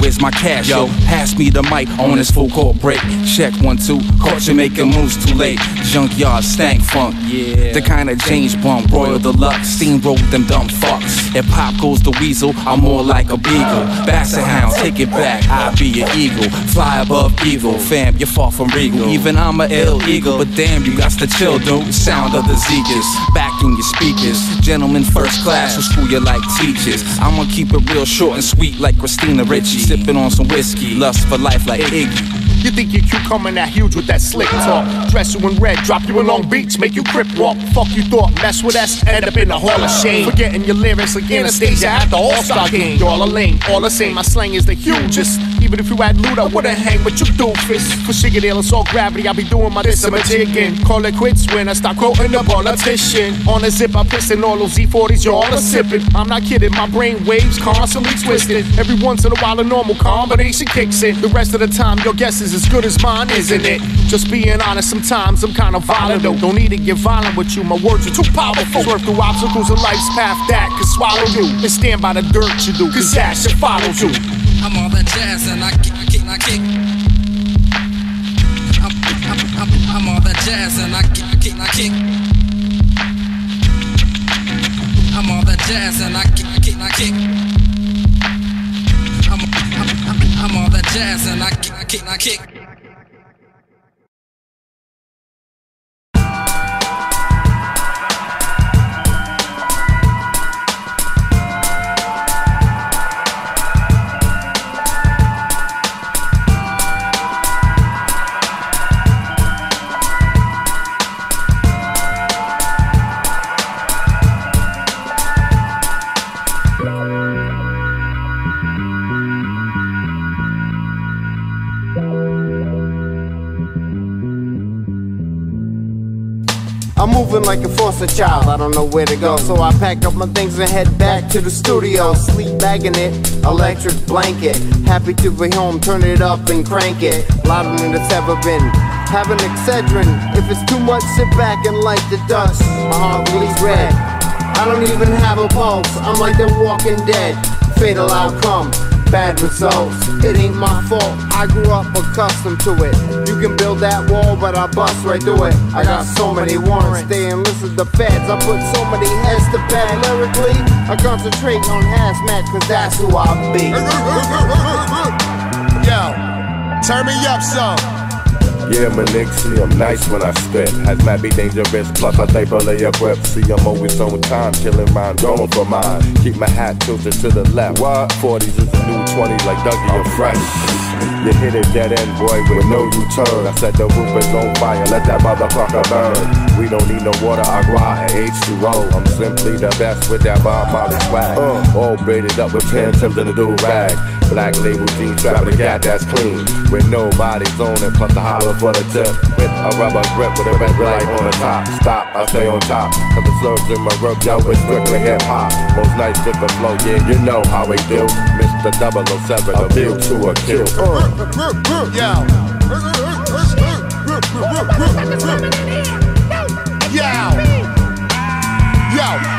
S8: Where's my cash, yo? Pass me the mic on this full court break. Check one, two, caught you making moves too late. Junkyard stank funk, yeah. The kind of James Bond, Royal Deluxe, steamroll them dumb fucks. If pop goes the weasel, I'm more like a beagle. Basset hound, take it back, I be an eagle. Fly above evil, fam, you're far from regal. Even I'm a ill eagle, but damn, you got to chill, dude. Sound of the Zegas, back in your speakers. Gentlemen first class, will school you like teachers. I'ma keep it real short and sweet like Christina Ricci. Sipping on some whiskey, lust for life like Iggy.
S10: You think your cute coming that huge with that slick talk? Dress you in red, drop you in Long Beach, make you crip walk. Fuck you thought, mess with us, end up in the Hall of Shame. Forgetting your lyrics like Anastasia at the All Star game. Y'all are lame, all the same. My slang is the hugest. Even if you had loot, I wouldn't hang with you doofus. For Shigadale, it's all gravity. I be doing my this, I'm a jigging. Call it quits when I start quoting the politician. On the zip, I'm pissing all those Z40s, y'all are sipping. I'm not kidding, my brain waves constantly twisting. Every once in a while, a normal combination kicks in. The rest of the time, your guess is as good as mine, isn't it? Just being honest, sometimes I'm kinda violent though. Don't need to get violent with you, my words are too powerful. Swerve through obstacles in life's path that could swallow you. And stand by the dirt you do, cause that shit follows you.
S24: I'm all that jazz and I kick, I kick, I kick. I'm, I'm, I'm, I'm all that jazz and I kick, I kick, I kick. I'm all that jazz and I kick, I kick, I kick. I'm, I'm, I'm, I'm all that jazz and I kick, I kick, I kick.
S2: Like a foster child, I don't know where to go. So I pack up my things and head back to the studio. Sleep bagging it, electric blanket. Happy to be home, turn it up and crank it. Louder than it's ever been. Have an Excedrin. If it's too much, sit back and light the dust. My heart bleeds red. I don't even have a pulse. I'm like the walking dead. Fatal outcome bad results. It ain't my fault, I grew up accustomed to it. You can build that wall, but I bust right through it. I got so many warrants, they enlisted the feds. I put so many heads to bed lyrically. I concentrate on hazmat, cause that's who I be.
S25: Yo, turn me up some.
S12: Yeah, my nigga, see, I'm nice when I spit. Has might be dangerous, plus I stay fully equipped. See, I'm always on time, killing mine, going for mine. Keep my hat tilted to the left. What? 40s is a new 20, like Dougie, I'm fresh. You hit it dead end, boy, with no U-turn. I said the roof is on fire, let that motherfucker burn. We don't need no water, agua, and H2O. I'm simply the best with that Bob Marley swag. Uh, all braided up with 10 Timbs and a do rag. Black label jeans, strap with a gat that's clean. With nobody's on it, plus the hollow for the tip. With a rubber grip with a red light on the top. Stop, I stay on top. Cause the slurs in my rub, yo, it's strictly hip hop. Most nights the flow, yeah, you know how we do. Mr. 007, a bill to a kill.
S25: Yo. Yo. Yo.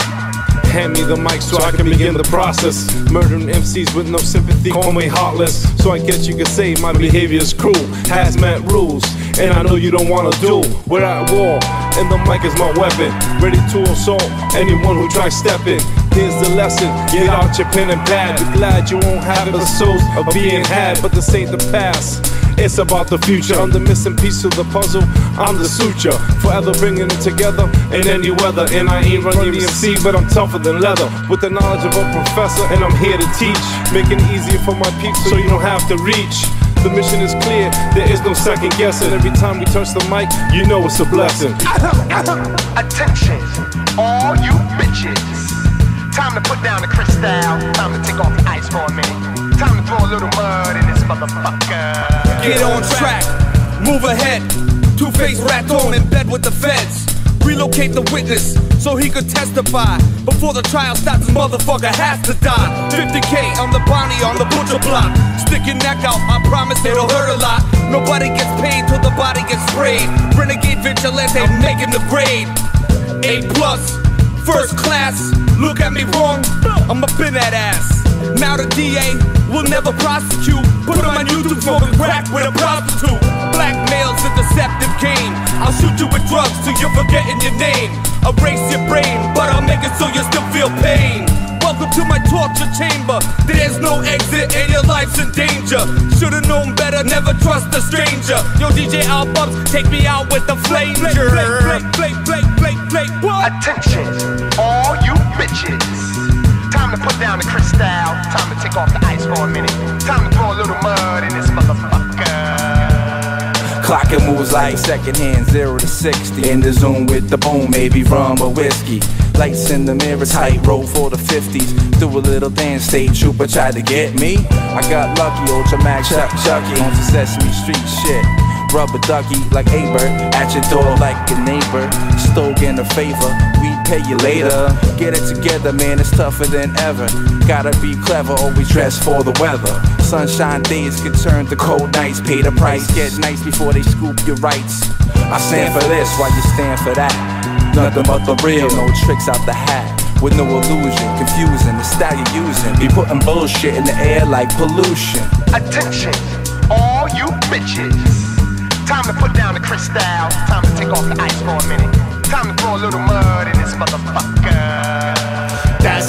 S3: Hand me the mic so I can begin the process. Murdering MCs with no sympathy, call me heartless. So I guess you could say my behavior is cruel. Hazmat rules, and I know you don't wanna do. We're at war, and the mic is my weapon. Ready to assault anyone who tries stepping. Here's the lesson, get out your pen and pad. Be glad you won't have episodes of being had, but this ain't the past. It's about the future. I'm the missing piece of the puzzle. I'm the suture. Forever bringing it together in any weather. And I ain't running DMC, but I'm tougher than leather. With the knowledge of a professor, and I'm here to teach. Making it easier for my peeps so you don't have to reach. The mission is clear, there is no second guessing. Every time we touch the mic, you know it's a blessing.
S26: Attention, all you bitches. Time to put down the crystal. Time to take off the ice for a minute. Time to throw a little mud in this motherfucker.
S19: Get on track, move ahead. Two face rat on in bed with the feds. Relocate the witness so he could testify. Before the trial starts, this motherfucker has to die. 50k on the bounty on the butcher block. Stick your neck out, I promise it'll hurt a lot. Nobody gets paid till the body gets sprayed. Renegade vigilante making the grade. A plus, first class. Look at me wrong, I'm up in that ass. Now the DA will never prosecute. Put him on YouTube smoking crack with a prostitute. Blackmail's a deceptive game. I'll shoot you with drugs till you're forgetting your name. Erase your brain, but I'll make it so you still feel pain. Welcome to my torture chamber. There's no exit and your life's in danger. Should've known better, never trust a stranger. Yo, DJ Al Bums, take me out with the flanger.
S26: Attention, all put down the crystal. Time to take off the ice for a minute. Time to throw a little mud in this motherfucker.
S18: Clocking moves like second hand, zero to 60. In the zone with the boom, maybe rum or whiskey. Lights in the mirror, tight roll for the 50s. Do a little dance, state trooper tried to get me. I got lucky, Ultra Max Chuck Chucky on Sesame Street shit. Rubber ducky like Aber, at your door like a neighbor. Stoking a favor, we pay you later. Get it together, man, it's tougher than ever. Gotta be clever, always dress for the weather. Sunshine days can turn to cold nights. Pay the price, get nice before they scoop your rights. I stand for this while you stand for that. Nothing but the real, no tricks out the hat. With no illusion, confusing the style you're using. Be putting bullshit in the air like pollution.
S26: Attention, all you bitches. Time to put down the crystal. Time to take off the ice for a minute. Time to throw a little mud in this motherfucker.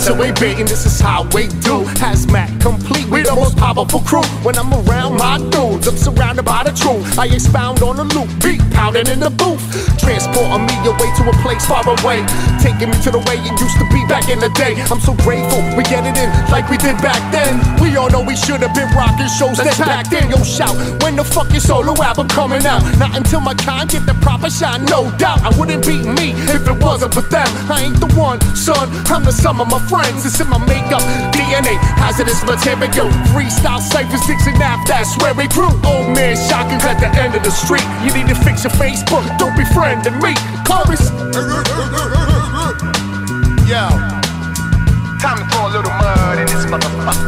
S10: How we be, and this is how we do. Hazmat complete, we the most powerful crew. When I'm around my dudes, I'm surrounded by the truth. I expound on the loop, beat pounding in the booth. Transporting me away to a place far away. Taking me to the way it used to be back in the day. I'm so grateful we get it in like we did back then. We all know we should have been rocking shows that back then. Yo, shout when the fuck your solo album coming out? Not until my kind get the proper shine, no doubt. I wouldn't be me if it wasn't for them. I ain't the one, son. I'm the sum of my friends. Friends. It's in my makeup, DNA, hazardous material. Freestyle ciphers, Dixon Ave, that's where we grew. Old man shocking's at the end of the street. You need to fix your Facebook, don't befriend me. Chorus.
S26: Yo, time to throw a little mud in this motherfucker.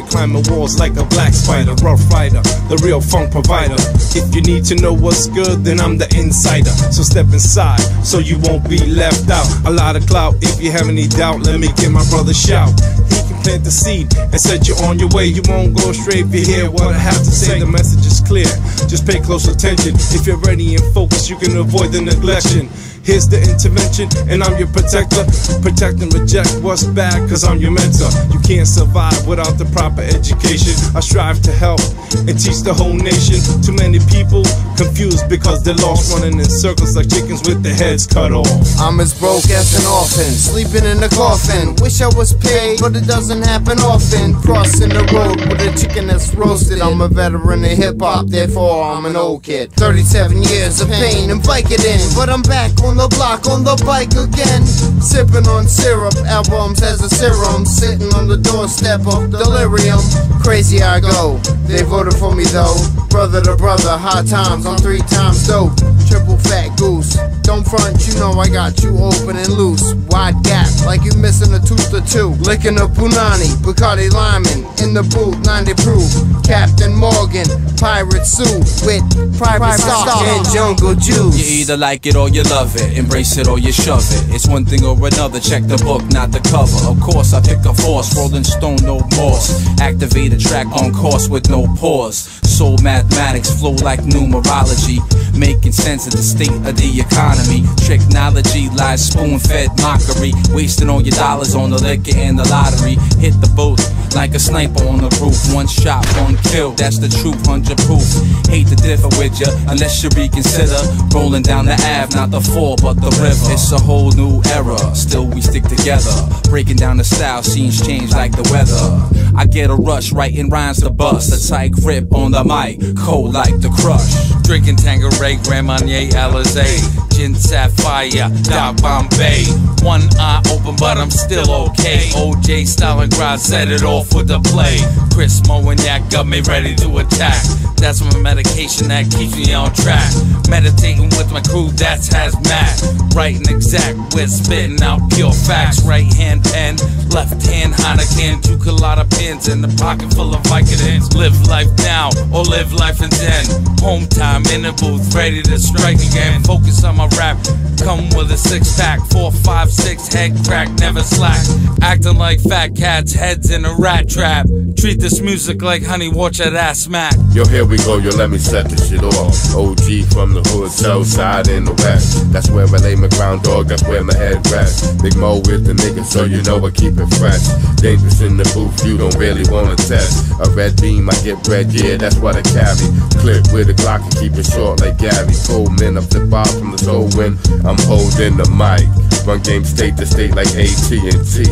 S3: Having climbing walls like a black spider, rough rider, the real funk provider. If you need to know what's good, then I'm the insider. So step inside, so you won't be left out. A lot of clout, if you have any doubt, let me get my brother shout. He can plant the seed and set you on your way. You won't go straight if you hear what I have to say. The message is clear. Just pay close attention. If you're ready and focused, you can avoid the neglection. Here's the intervention, and I'm your protector. Protect and reject what's bad, cause I'm your mentor. You can't survive without the proper education. I strive to help and teach the whole nation. Too many people confused because they're lost, running in circles like chickens with their heads cut off.
S2: I'm as broke as an orphan, sleeping in a coffin. Wish I was paid, but it doesn't happen often. Crossing the road with a chicken that's roasted. I'm a veteran of hip hop, therefore I'm an old kid. 37 years of pain and Vicodin, but I'm back on the block on the bike again. Sipping on syrup, albums as a serum, sitting on the doorstep of delirium. Crazy I go, they voted for me though. Brother to brother, hot times, I'm three times dope. Triple fat goose. Don't front, you know I got you open and loose. Wide gap, like you missing a tooth or two. Licking a Punani, Bacardi Limon, in the booth, 90 proof. Captain Morgan, Pirate Sue, with private stock and jungle juice.
S18: You either like it or you love it, embrace it or you shove it. It's one thing or another, check the book, not the cover. Of course, I pick a force, Rolling Stone, no remorse. Activate a track on course with no pause. Soul mathematics flow like numerology, making sense of the state of the economy. Technology lies spoon fed mockery, wasting all your dollars on the liquor and the lottery. Hit the booth like a sniper on the roof. One shot, one kill, that's the truth, hundred proof. Hate to differ with ya, unless you reconsider. Rolling down the Ave, not the but the river. It's a whole new era, still we stick together. Breaking down the style, scenes change like the weather. I get a rush, writing rhymes to bust. A tight grip on the mic, cold like the crush.
S8: Drinking Tanqueray, Grand Marnier, Alizé, Gin Sapphire, Doc Bombay. One eye open, but I'm still okay. OJ Stalingrad set it off with the play. Chris Mowignac got me ready to attack. That's my medication that keeps me on track. Meditating with my crew, that's hazmat. Writing exact with spitting out pure facts. Right hand pen, left hand Heineken, two colada pins in the pocket full of Vicodins. Live life now or live life and then. Home time in the booth, ready to strike again. Focus on my rap. Come with a six pack, four, five, six, head crack, never slack. Acting like fat cats, heads in a rat trap. Treat this music like honey, watch that ass smack.
S12: Yo, here we go, yo, let me set this shit off. OG from the hood, south side in the west. That's where I lay my ground dog, that's where my head rests. Big Mo with the nigga, so you know I keep it fresh. Dangerous in the booth, you don't really wanna test. A red beam, I get red, yeah, that's what I carry. Clip with a Glock and keep it short like Gary. Men up the bar from the soul when I'm holding the mic. Run game state to state like AT&T.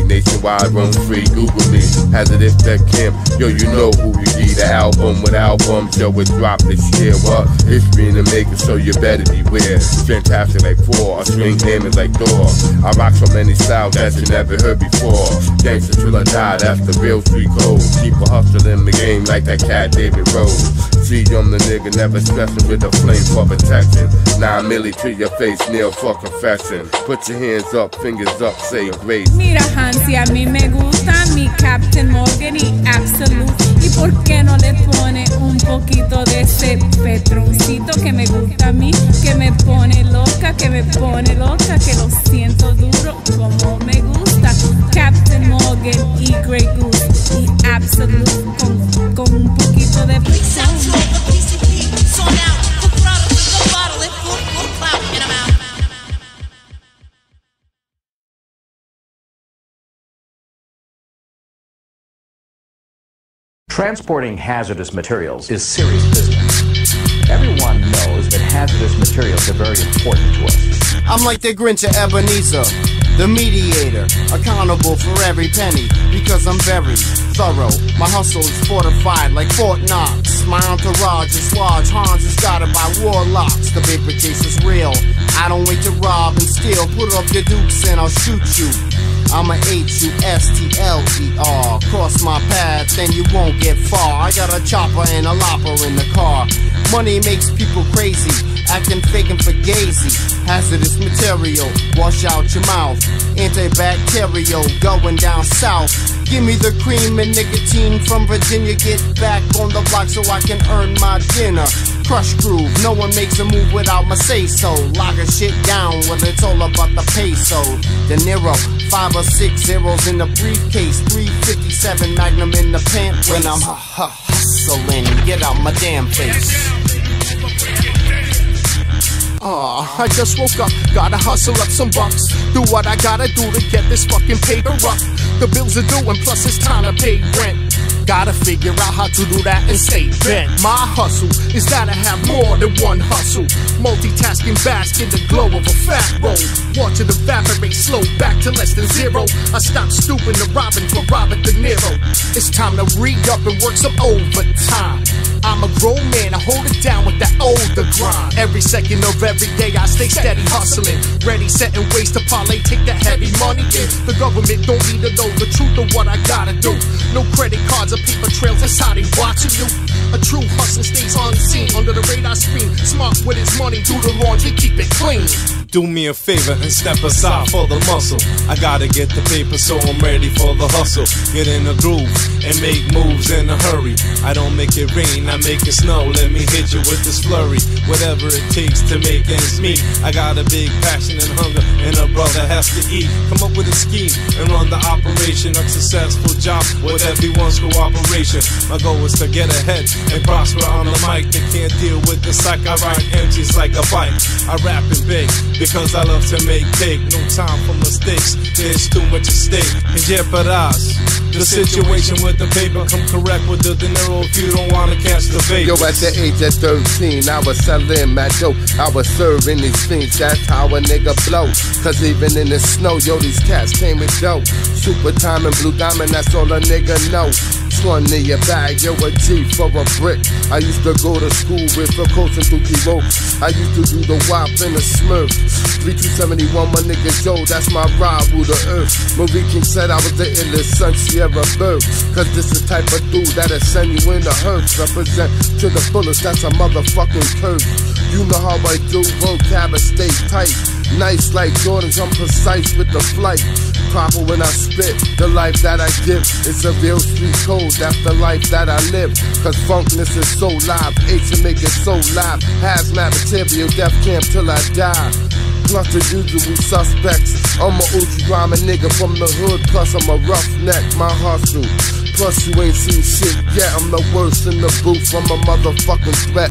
S12: Nationwide, run free, Google me. Hazardous Tech Camp, yo, you know who you be. The album with Al Bums, yo, it dropped this year. What? History in the making, so you better beware. Fantastic like four, a string damage like Thor. I rock so many styles that you never heard before. Gangsta till I die, that's the real street code. Keep a hustle in the game like that cat David Rose. See, I'm the nigga never stressing with a flame for protection. Nine milli to your face, kneel for confession. Put your hands up, fingers up, say grace.
S27: Mira Hansi, a mí me gusta mi Captain Morgan y Absolut. ¿Y por qué no le pone un poquito de ese petroncito que me gusta a mí? Que me pone loca, que me pone loca, que lo siento duro como me gusta. Captain Morgan y Grey Goose y Absolute con, con un poquito de presión.
S28: Transporting hazardous materials is serious business. Everyone knows that hazardous materials are very important to us.
S2: I'm like the Grinch of Ebenezer, the mediator, accountable for every penny because I'm very thorough. My hustle is fortified like Fort Knox. My entourage is large, Hans is guarded by warlocks. The paper chase is real. I don't wait to rob and steal. Put up your dukes and I'll shoot you. I'm a H-U-S-T-L-E-R. Cross my path, then you won't get far. I got a chopper and a lopper in the car. Money makes people crazy, acting fake and fugazi. Hazardous material, wash out your mouth. Antibacterial, going down south. Give me the cream and nicotine from Virginia. Get back on the block so I can earn my dinner. Crush groove, no one makes a move without my say so. Lock a shit down when it's all about the peso. De Niro, five or six zeros in the briefcase, 357 Magnum in the pant when I'm hu- hu- hustling. Get out my damn face.
S10: Aw, I just woke up, gotta hustle up some bucks. Do what I gotta do to get this fucking paper up. The bills are due and plus it's time to pay rent. Gotta figure out how to do that and stay bent. My hustle is gotta have more than one hustle. Multitasking bask in the glow of a fat roll. Watch it evaporate slow back to less than zero. I stop stooping to robbing for Robert De Niro. It's time to re up and work some overtime. I'm a grown man, I hold it down with that older grind. Every second of every day, I stay steady hustling. Ready, setting ways to parlay, take that heavy money in. The government don't need to know the truth of what I gotta do. No credit cards or paper trails, how they watching you. A true hustle stays unseen under the radar screen. Smart with his money, do the laundry, keep it clean.
S3: Do me a favor and step aside for the muscle. I gotta get the paper, so I'm ready for the hustle. Get in the groove and make moves in a hurry. I don't make it rain, I make it snow. Let me hit you with this flurry. Whatever it takes to make ends meet. I got a big passion and hunger, and a brother has to eat. Come up with a scheme and run the operation. A successful job with everyone's cooperation. My goal is to get ahead and prosper on the mic. They can't deal with the psych. I ride empties like a bike. I rap and big because I love to make cake. No time for mistakes. There's too much at stake. And jeopardize the situation with the paper. Come correct with the dinero if you don't wanna catch the bait.
S12: Yo, at the age of 13, I was selling mad dope. I was serving these fiends, that's how a nigga blow. Cause even in the snow, yo, these cats came with dope. Super time and blue diamond, that's all a nigga know. 20 your bag, yo, a G for a brick. I used to go to school with a coach and Dookie rope. I used to do the WAP and the Smurf. 3271, my nigga Joe, that's my ride with the earth. Marie King said I was the illest son she ever birthed. Cause this the type of dude that'll send you in the hearse. Represent to the fullest, that's a motherfucking curve. You know how I do, vocab and stay tight. Nice like Jordans, I'm precise with the flight. Proper when I spit, the life that I give. It's a real street code, that's the life that I live. Cause funkness is so live, H to make it so live. Hazmat material, death camp till I die. Plus the usual suspects. I'm a Uchi rhyme nigga from the hood, plus I'm a roughneck, my hustle. Plus you ain't seen shit yet, I'm the worst in the booth, I'm a motherfucking threat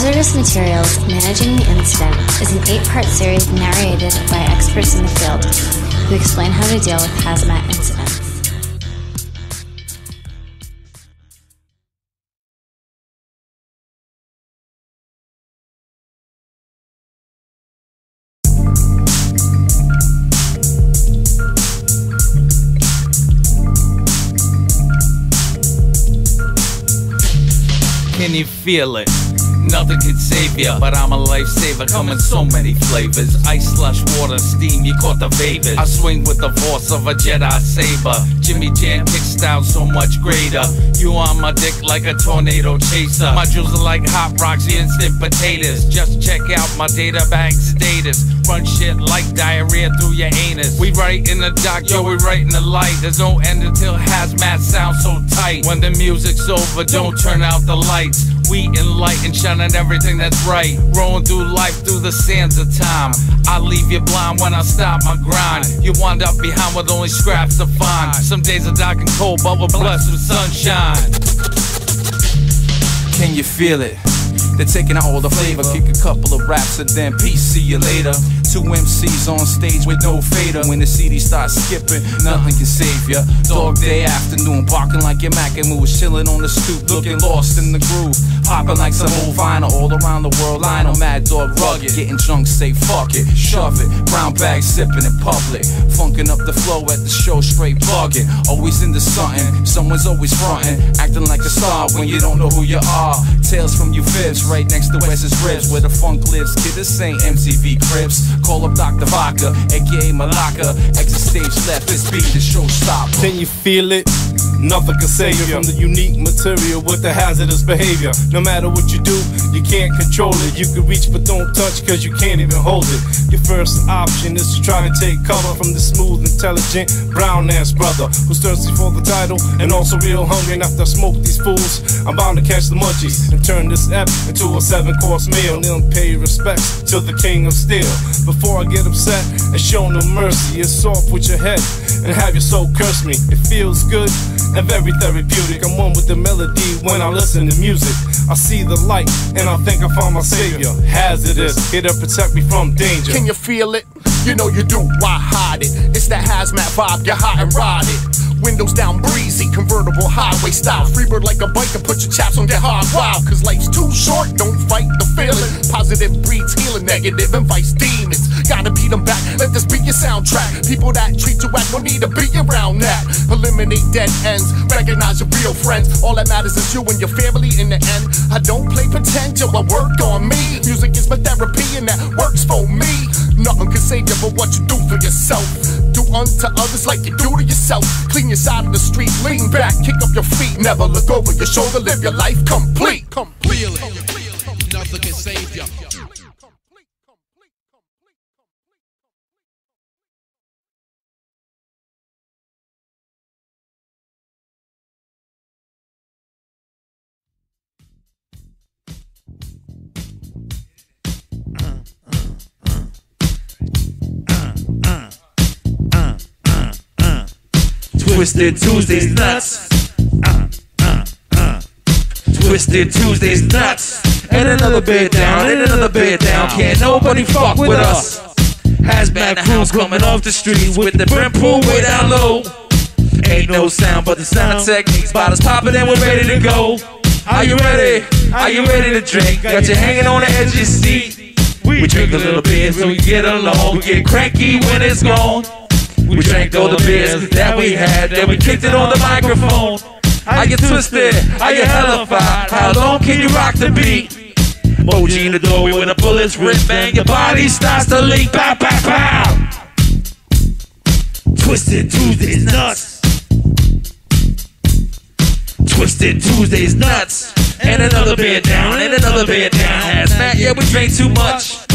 S1: Hazardous Materials Managing the Incident is an eight part series narrated by experts in the field who explain how to deal with hazmat incidents.
S8: Can you feel it? Nothing can save ya, but I'm a lifesaver. Come in so many flavors. Ice, slush, water, steam, you caught the vapors. I swing with the force of a Jedi saber. Jimmy Jam kick style so much greater. You on my dick like a tornado chaser. My jewels are like hot rocks, instant potatoes. Just check out my data bag status. Shit like diarrhea through your anus. We write in the dark, yo, we write in the light. There's no end until hazmat sounds so tight. When the music's over, don't turn out the lights. We enlighten, shining everything that's right. Rolling through life through the sands of time. I leave you blind when I stop my grind. You wind up behind with only scraps to find. Some days are dark and cold, but we're blessed with sunshine.
S18: Can you feel it? They're taking out all the flavor, kick a couple of raps and then peace, see you later. Two MCs on stage with no fader. When the CD starts skipping, nothing can save ya. Dog day afternoon, barking like your Macamoo, chilling on the stoop, looking lost in the groove. Popping like some old vinyl all around the world. Lionel, mad dog, rugged. Getting drunk, say fuck it, shove it. Brown bag sipping in public. Funking up the flow at the show, straight bugging. Always into something, someone's always fronting. Acting like a star when you don't know who you are. Tales from you fibs, right next to Wes's ribs, where the funk lives. Kid, this ain't MTV Cribs. Call up Dr. Vodka, aka Malaka. Exit stage left, this beat the showstopper.
S3: Can you feel it? Nothing can save you from the unique material with the hazardous behavior. No matter what you do, you can't control it. You can reach but don't touch cause you can't even hold it. Your first option is to try to take cover from the smooth, intelligent, brown ass brother who's thirsty for the title and also real hungry. And after I smoke these fools, I'm bound to catch the munchies and turn this ep into a seven course meal. And then pay respects to the king of steel. Before I get upset and show no mercy, it's off with your head and have your soul curse me. It feels good and very therapeutic. I'm one with the melody when I listen to music. I see the light and I think I found my savior. Hazardous, here to protect me from danger.
S10: Can you feel it? You know you do, why hide it? It's that hazmat vibe, you're hot and it. Windows down breezy, convertible highway style. Freebird like a bike and put your chaps on get hard wild. Cause life's too short, don't fight the feeling. Positive breeds healing, negative invites demons. Gotta beat them back, let this be your soundtrack. People that treat you right don't need to be around that. Eliminate dead ends, recognize your real friends. All that matters is you and your family in the end. I don't play potential, I work on me. Music is my therapy and that works for me. Nothing can save you but what you do for yourself. Unto others like you do to yourself. Clean your side of the street, lean back, kick up your feet. Never look over your shoulder, live your life complete. Complete.
S29: Nothing can save ya.
S30: Twisted Tuesdays nuts. Twisted Tuesdays nuts. And another bed down, and another bed down. Can't nobody fuck with us. Hazmat crews coming off the streets with the brim pulled way down low. Ain't no sound but the sound techniques. Bottles popping and we're ready to go. Are you ready? Are you ready to drink? Got you hanging on the edge of your seat. We drink a little bit so we get along. We get cranky when it's gone. We drank all the beers that we had, then we kicked it on the microphone. Are you twisted? Are you hellified? How long can you rock the beat? Moji in the doorway when the bullets rip, bang, your body starts to leak. Pow, pow, pow. Twisted Tuesdays nuts. Twisted Tuesdays nuts. And another beer down, and another beer down. Hazmat, yeah, we drink too much.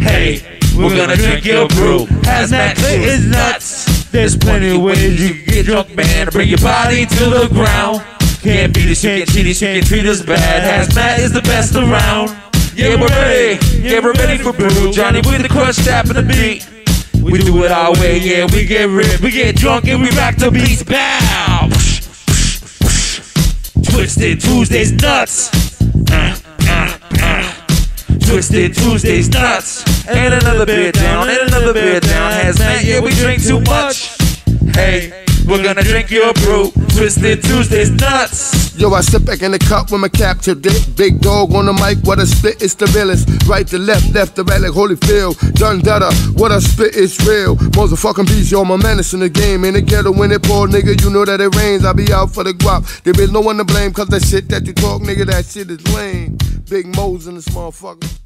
S30: Hey, we're gonna drink your brew. Hazmat is nuts. There's plenty of ways you can get drunk, man, to bring your body to the ground. Can't beat us, you can't cheat us, you can't treat us bad. Hazmat is the best around. Yeah, we're ready. Yeah, we're ready for brew. Johnny with the crush, tapping the beat. We do it our way, yeah, we get ripped. We get drunk and we rock the beats. Bow. Twisted Tuesdays nuts. Uh.
S19: Twisted Tuesdays nuts. And another beer down, and another beer down. Hazmat, yeah, we drink too much. Hey, we're gonna drink your brew. Twisted Tuesdays nuts.
S31: Yo, I sit back in the cup with my capture dip. Big dog on the mic, what a spit, it's the realest. Right to left, left to right like Holyfield. Done data, what a spit, it's real. Motherfucking beast, yo, my menace in the game. In the ghetto, when it pour, nigga, you know that it rains. I be out for the guap. There is no one to blame, cause that shit that you talk, nigga, that shit is lame. Big Mo's in this motherfucker.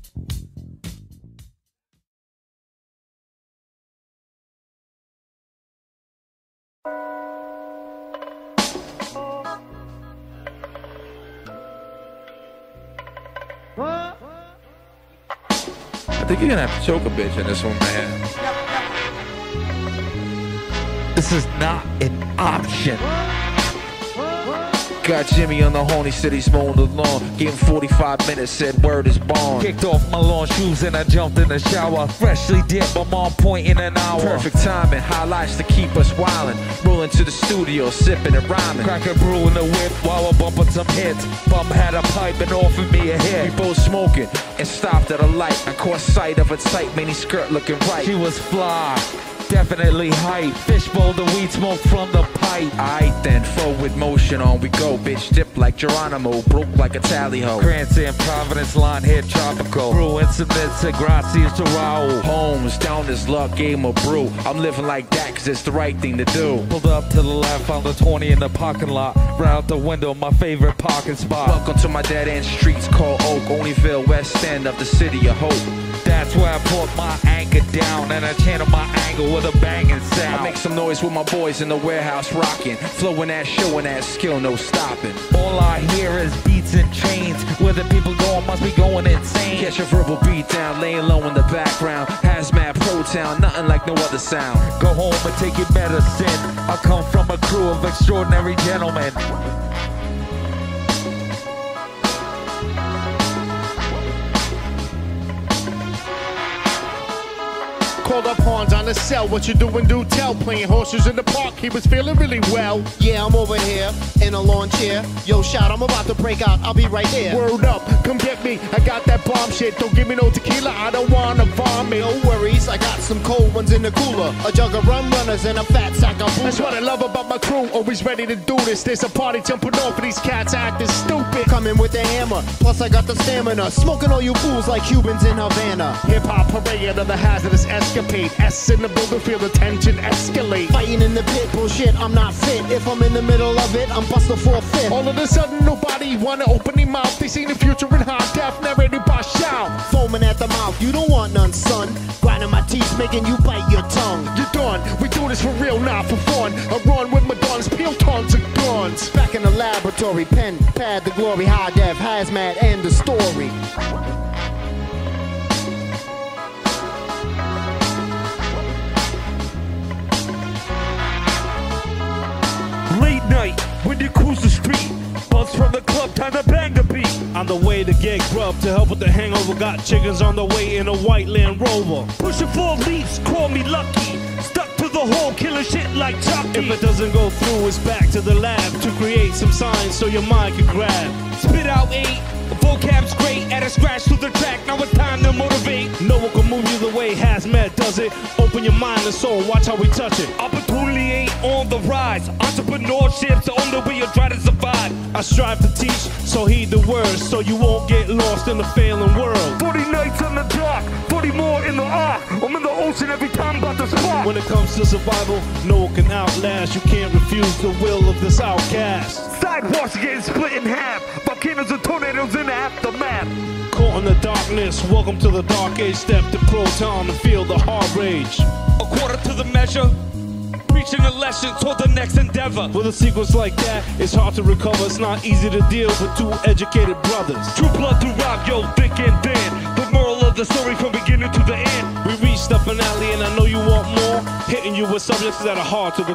S32: I think you're gonna have to choke a bitch in this one, man. This is not an option. Got Jimmy on the horny city's mowing the lawn. Gave him 45 minutes, said word is born.
S19: Kicked off my lawn shoes and I jumped in the shower. Freshly dipped, I'm on point in an hour.
S32: Perfect timing, highlights to keep us wildin'. Rolling to the studio, sipping and rhyming.
S19: Crack a brew in the whip while I'm bumping some hits. Bum had a pipe and offered me a hit.
S32: We both smoking and stopped at a light. I caught sight of a tight mini skirt looking right.
S19: She was fly, definitely hype. Fishbowl the weed smoke from the pipe.
S32: Aight then, forward motion on we go, bitch. Dip like Geronimo, broke like a tally ho.
S19: Cranston, Providence, line hit tropical. Brew and submit to gracias to Raul.
S32: Holmes, down his luck, game of brew. I'm living like that cause it's the right thing to do.
S19: Pulled up to the left, found the 20 in the parking lot. Ran out the window, my favorite parking spot.
S32: Welcome to my dead end streets called Oak, Olneyville, West End of the city of hope.
S19: That's where I put my anchor down and I channel my angle with a banging sound.
S32: I make some noise with my boys in the warehouse rocking. Flowing that, showing that skill, no stopping.
S19: All I hear is beats and chains. Where the people going must be going insane.
S32: Catch a verbal beat down, laying low in the background. Hazmat Pro Town, nothing like no other sound.
S19: Go home and take your medicine. I come from a crew of extraordinary gentlemen.
S10: Called up Hans on the cell. What you doing, do tell. Playing horses in the park. He was feeling really well.
S2: Yeah, I'm over here in a lawn chair. Yo, shout, I'm about to break out. I'll be right there.
S10: Word up, come get me. I got that bomb shit. Don't give me no tequila. I don't wanna vomit.
S2: No worries, I got some cold ones in the cooler. A jug of rum runners and a fat sack of
S10: That's what I love about my crew. Always ready to do this. There's a party jumping off, and these cats acting stupid.
S2: Coming with the hammer, plus I got the stamina. Smoking all you fools like Cubans in Havana.
S10: Hip hop parade of the hazardous escapade. S in the building, feel the tension escalate.
S2: Fighting in the pit, bullshit, I'm not fit. If I'm in the middle of it, I'm busting for a fifth.
S10: All of a sudden, nobody wanna open their mouth. They seen the future in high def, narrated by shout.
S2: Foaming at the mouth, you don't want none, son. Grinding my teeth, making you bite your tongue.
S10: You're done. We do this for real, not for fun. I run with my guns, peel tons of guns.
S2: Back in the laboratory, pen, pad, the glory, high def, hazmat, and the story.
S19: Late night, when you cruise the street. Buzz from the club, time to bang the beat.
S3: On the way to get grub to help with the hangover. Got chickens on the way in a white Land Rover.
S19: Pushing four leaves, call me lucky. Stuck to the hole, killing shit like Chucky.
S3: If it doesn't go through, it's back to the lab to create some signs so your mind can grab.
S19: Spit out eight, the vocab's great. Add a scratch to the track, now it's time to motivate.
S3: No one can move you the way Hazmat does it. Open your mind and soul, watch how we touch it.
S19: Opportunity ain't on the rise. Entrepreneurship's the only way you'll try to survive.
S3: I strive to teach, so heed the words, so you won't get lost in the failing world.
S19: 40 nights on the dock, 40 more in the ark. I'm in the ocean every time about to spark.
S3: When it comes to survival, no one can outlast. You can't refuse the will of this outcast.
S19: Sidewalks are getting split in half. Volcanoes and tornadoes in the aftermath.
S3: Caught in the darkness, welcome to the dark age. Step to Pro Town and feel the hard rage.
S19: A quarter to the measure. Preaching a lesson toward the next endeavor.
S3: With a sequence like that, it's hard to recover. It's not easy to deal with two educated brothers.
S19: True blood to rob, yo, thick and thin. The story from beginning to the end.
S3: We reached the finale, and I know you want more. Hitting you with subjects that are hard to the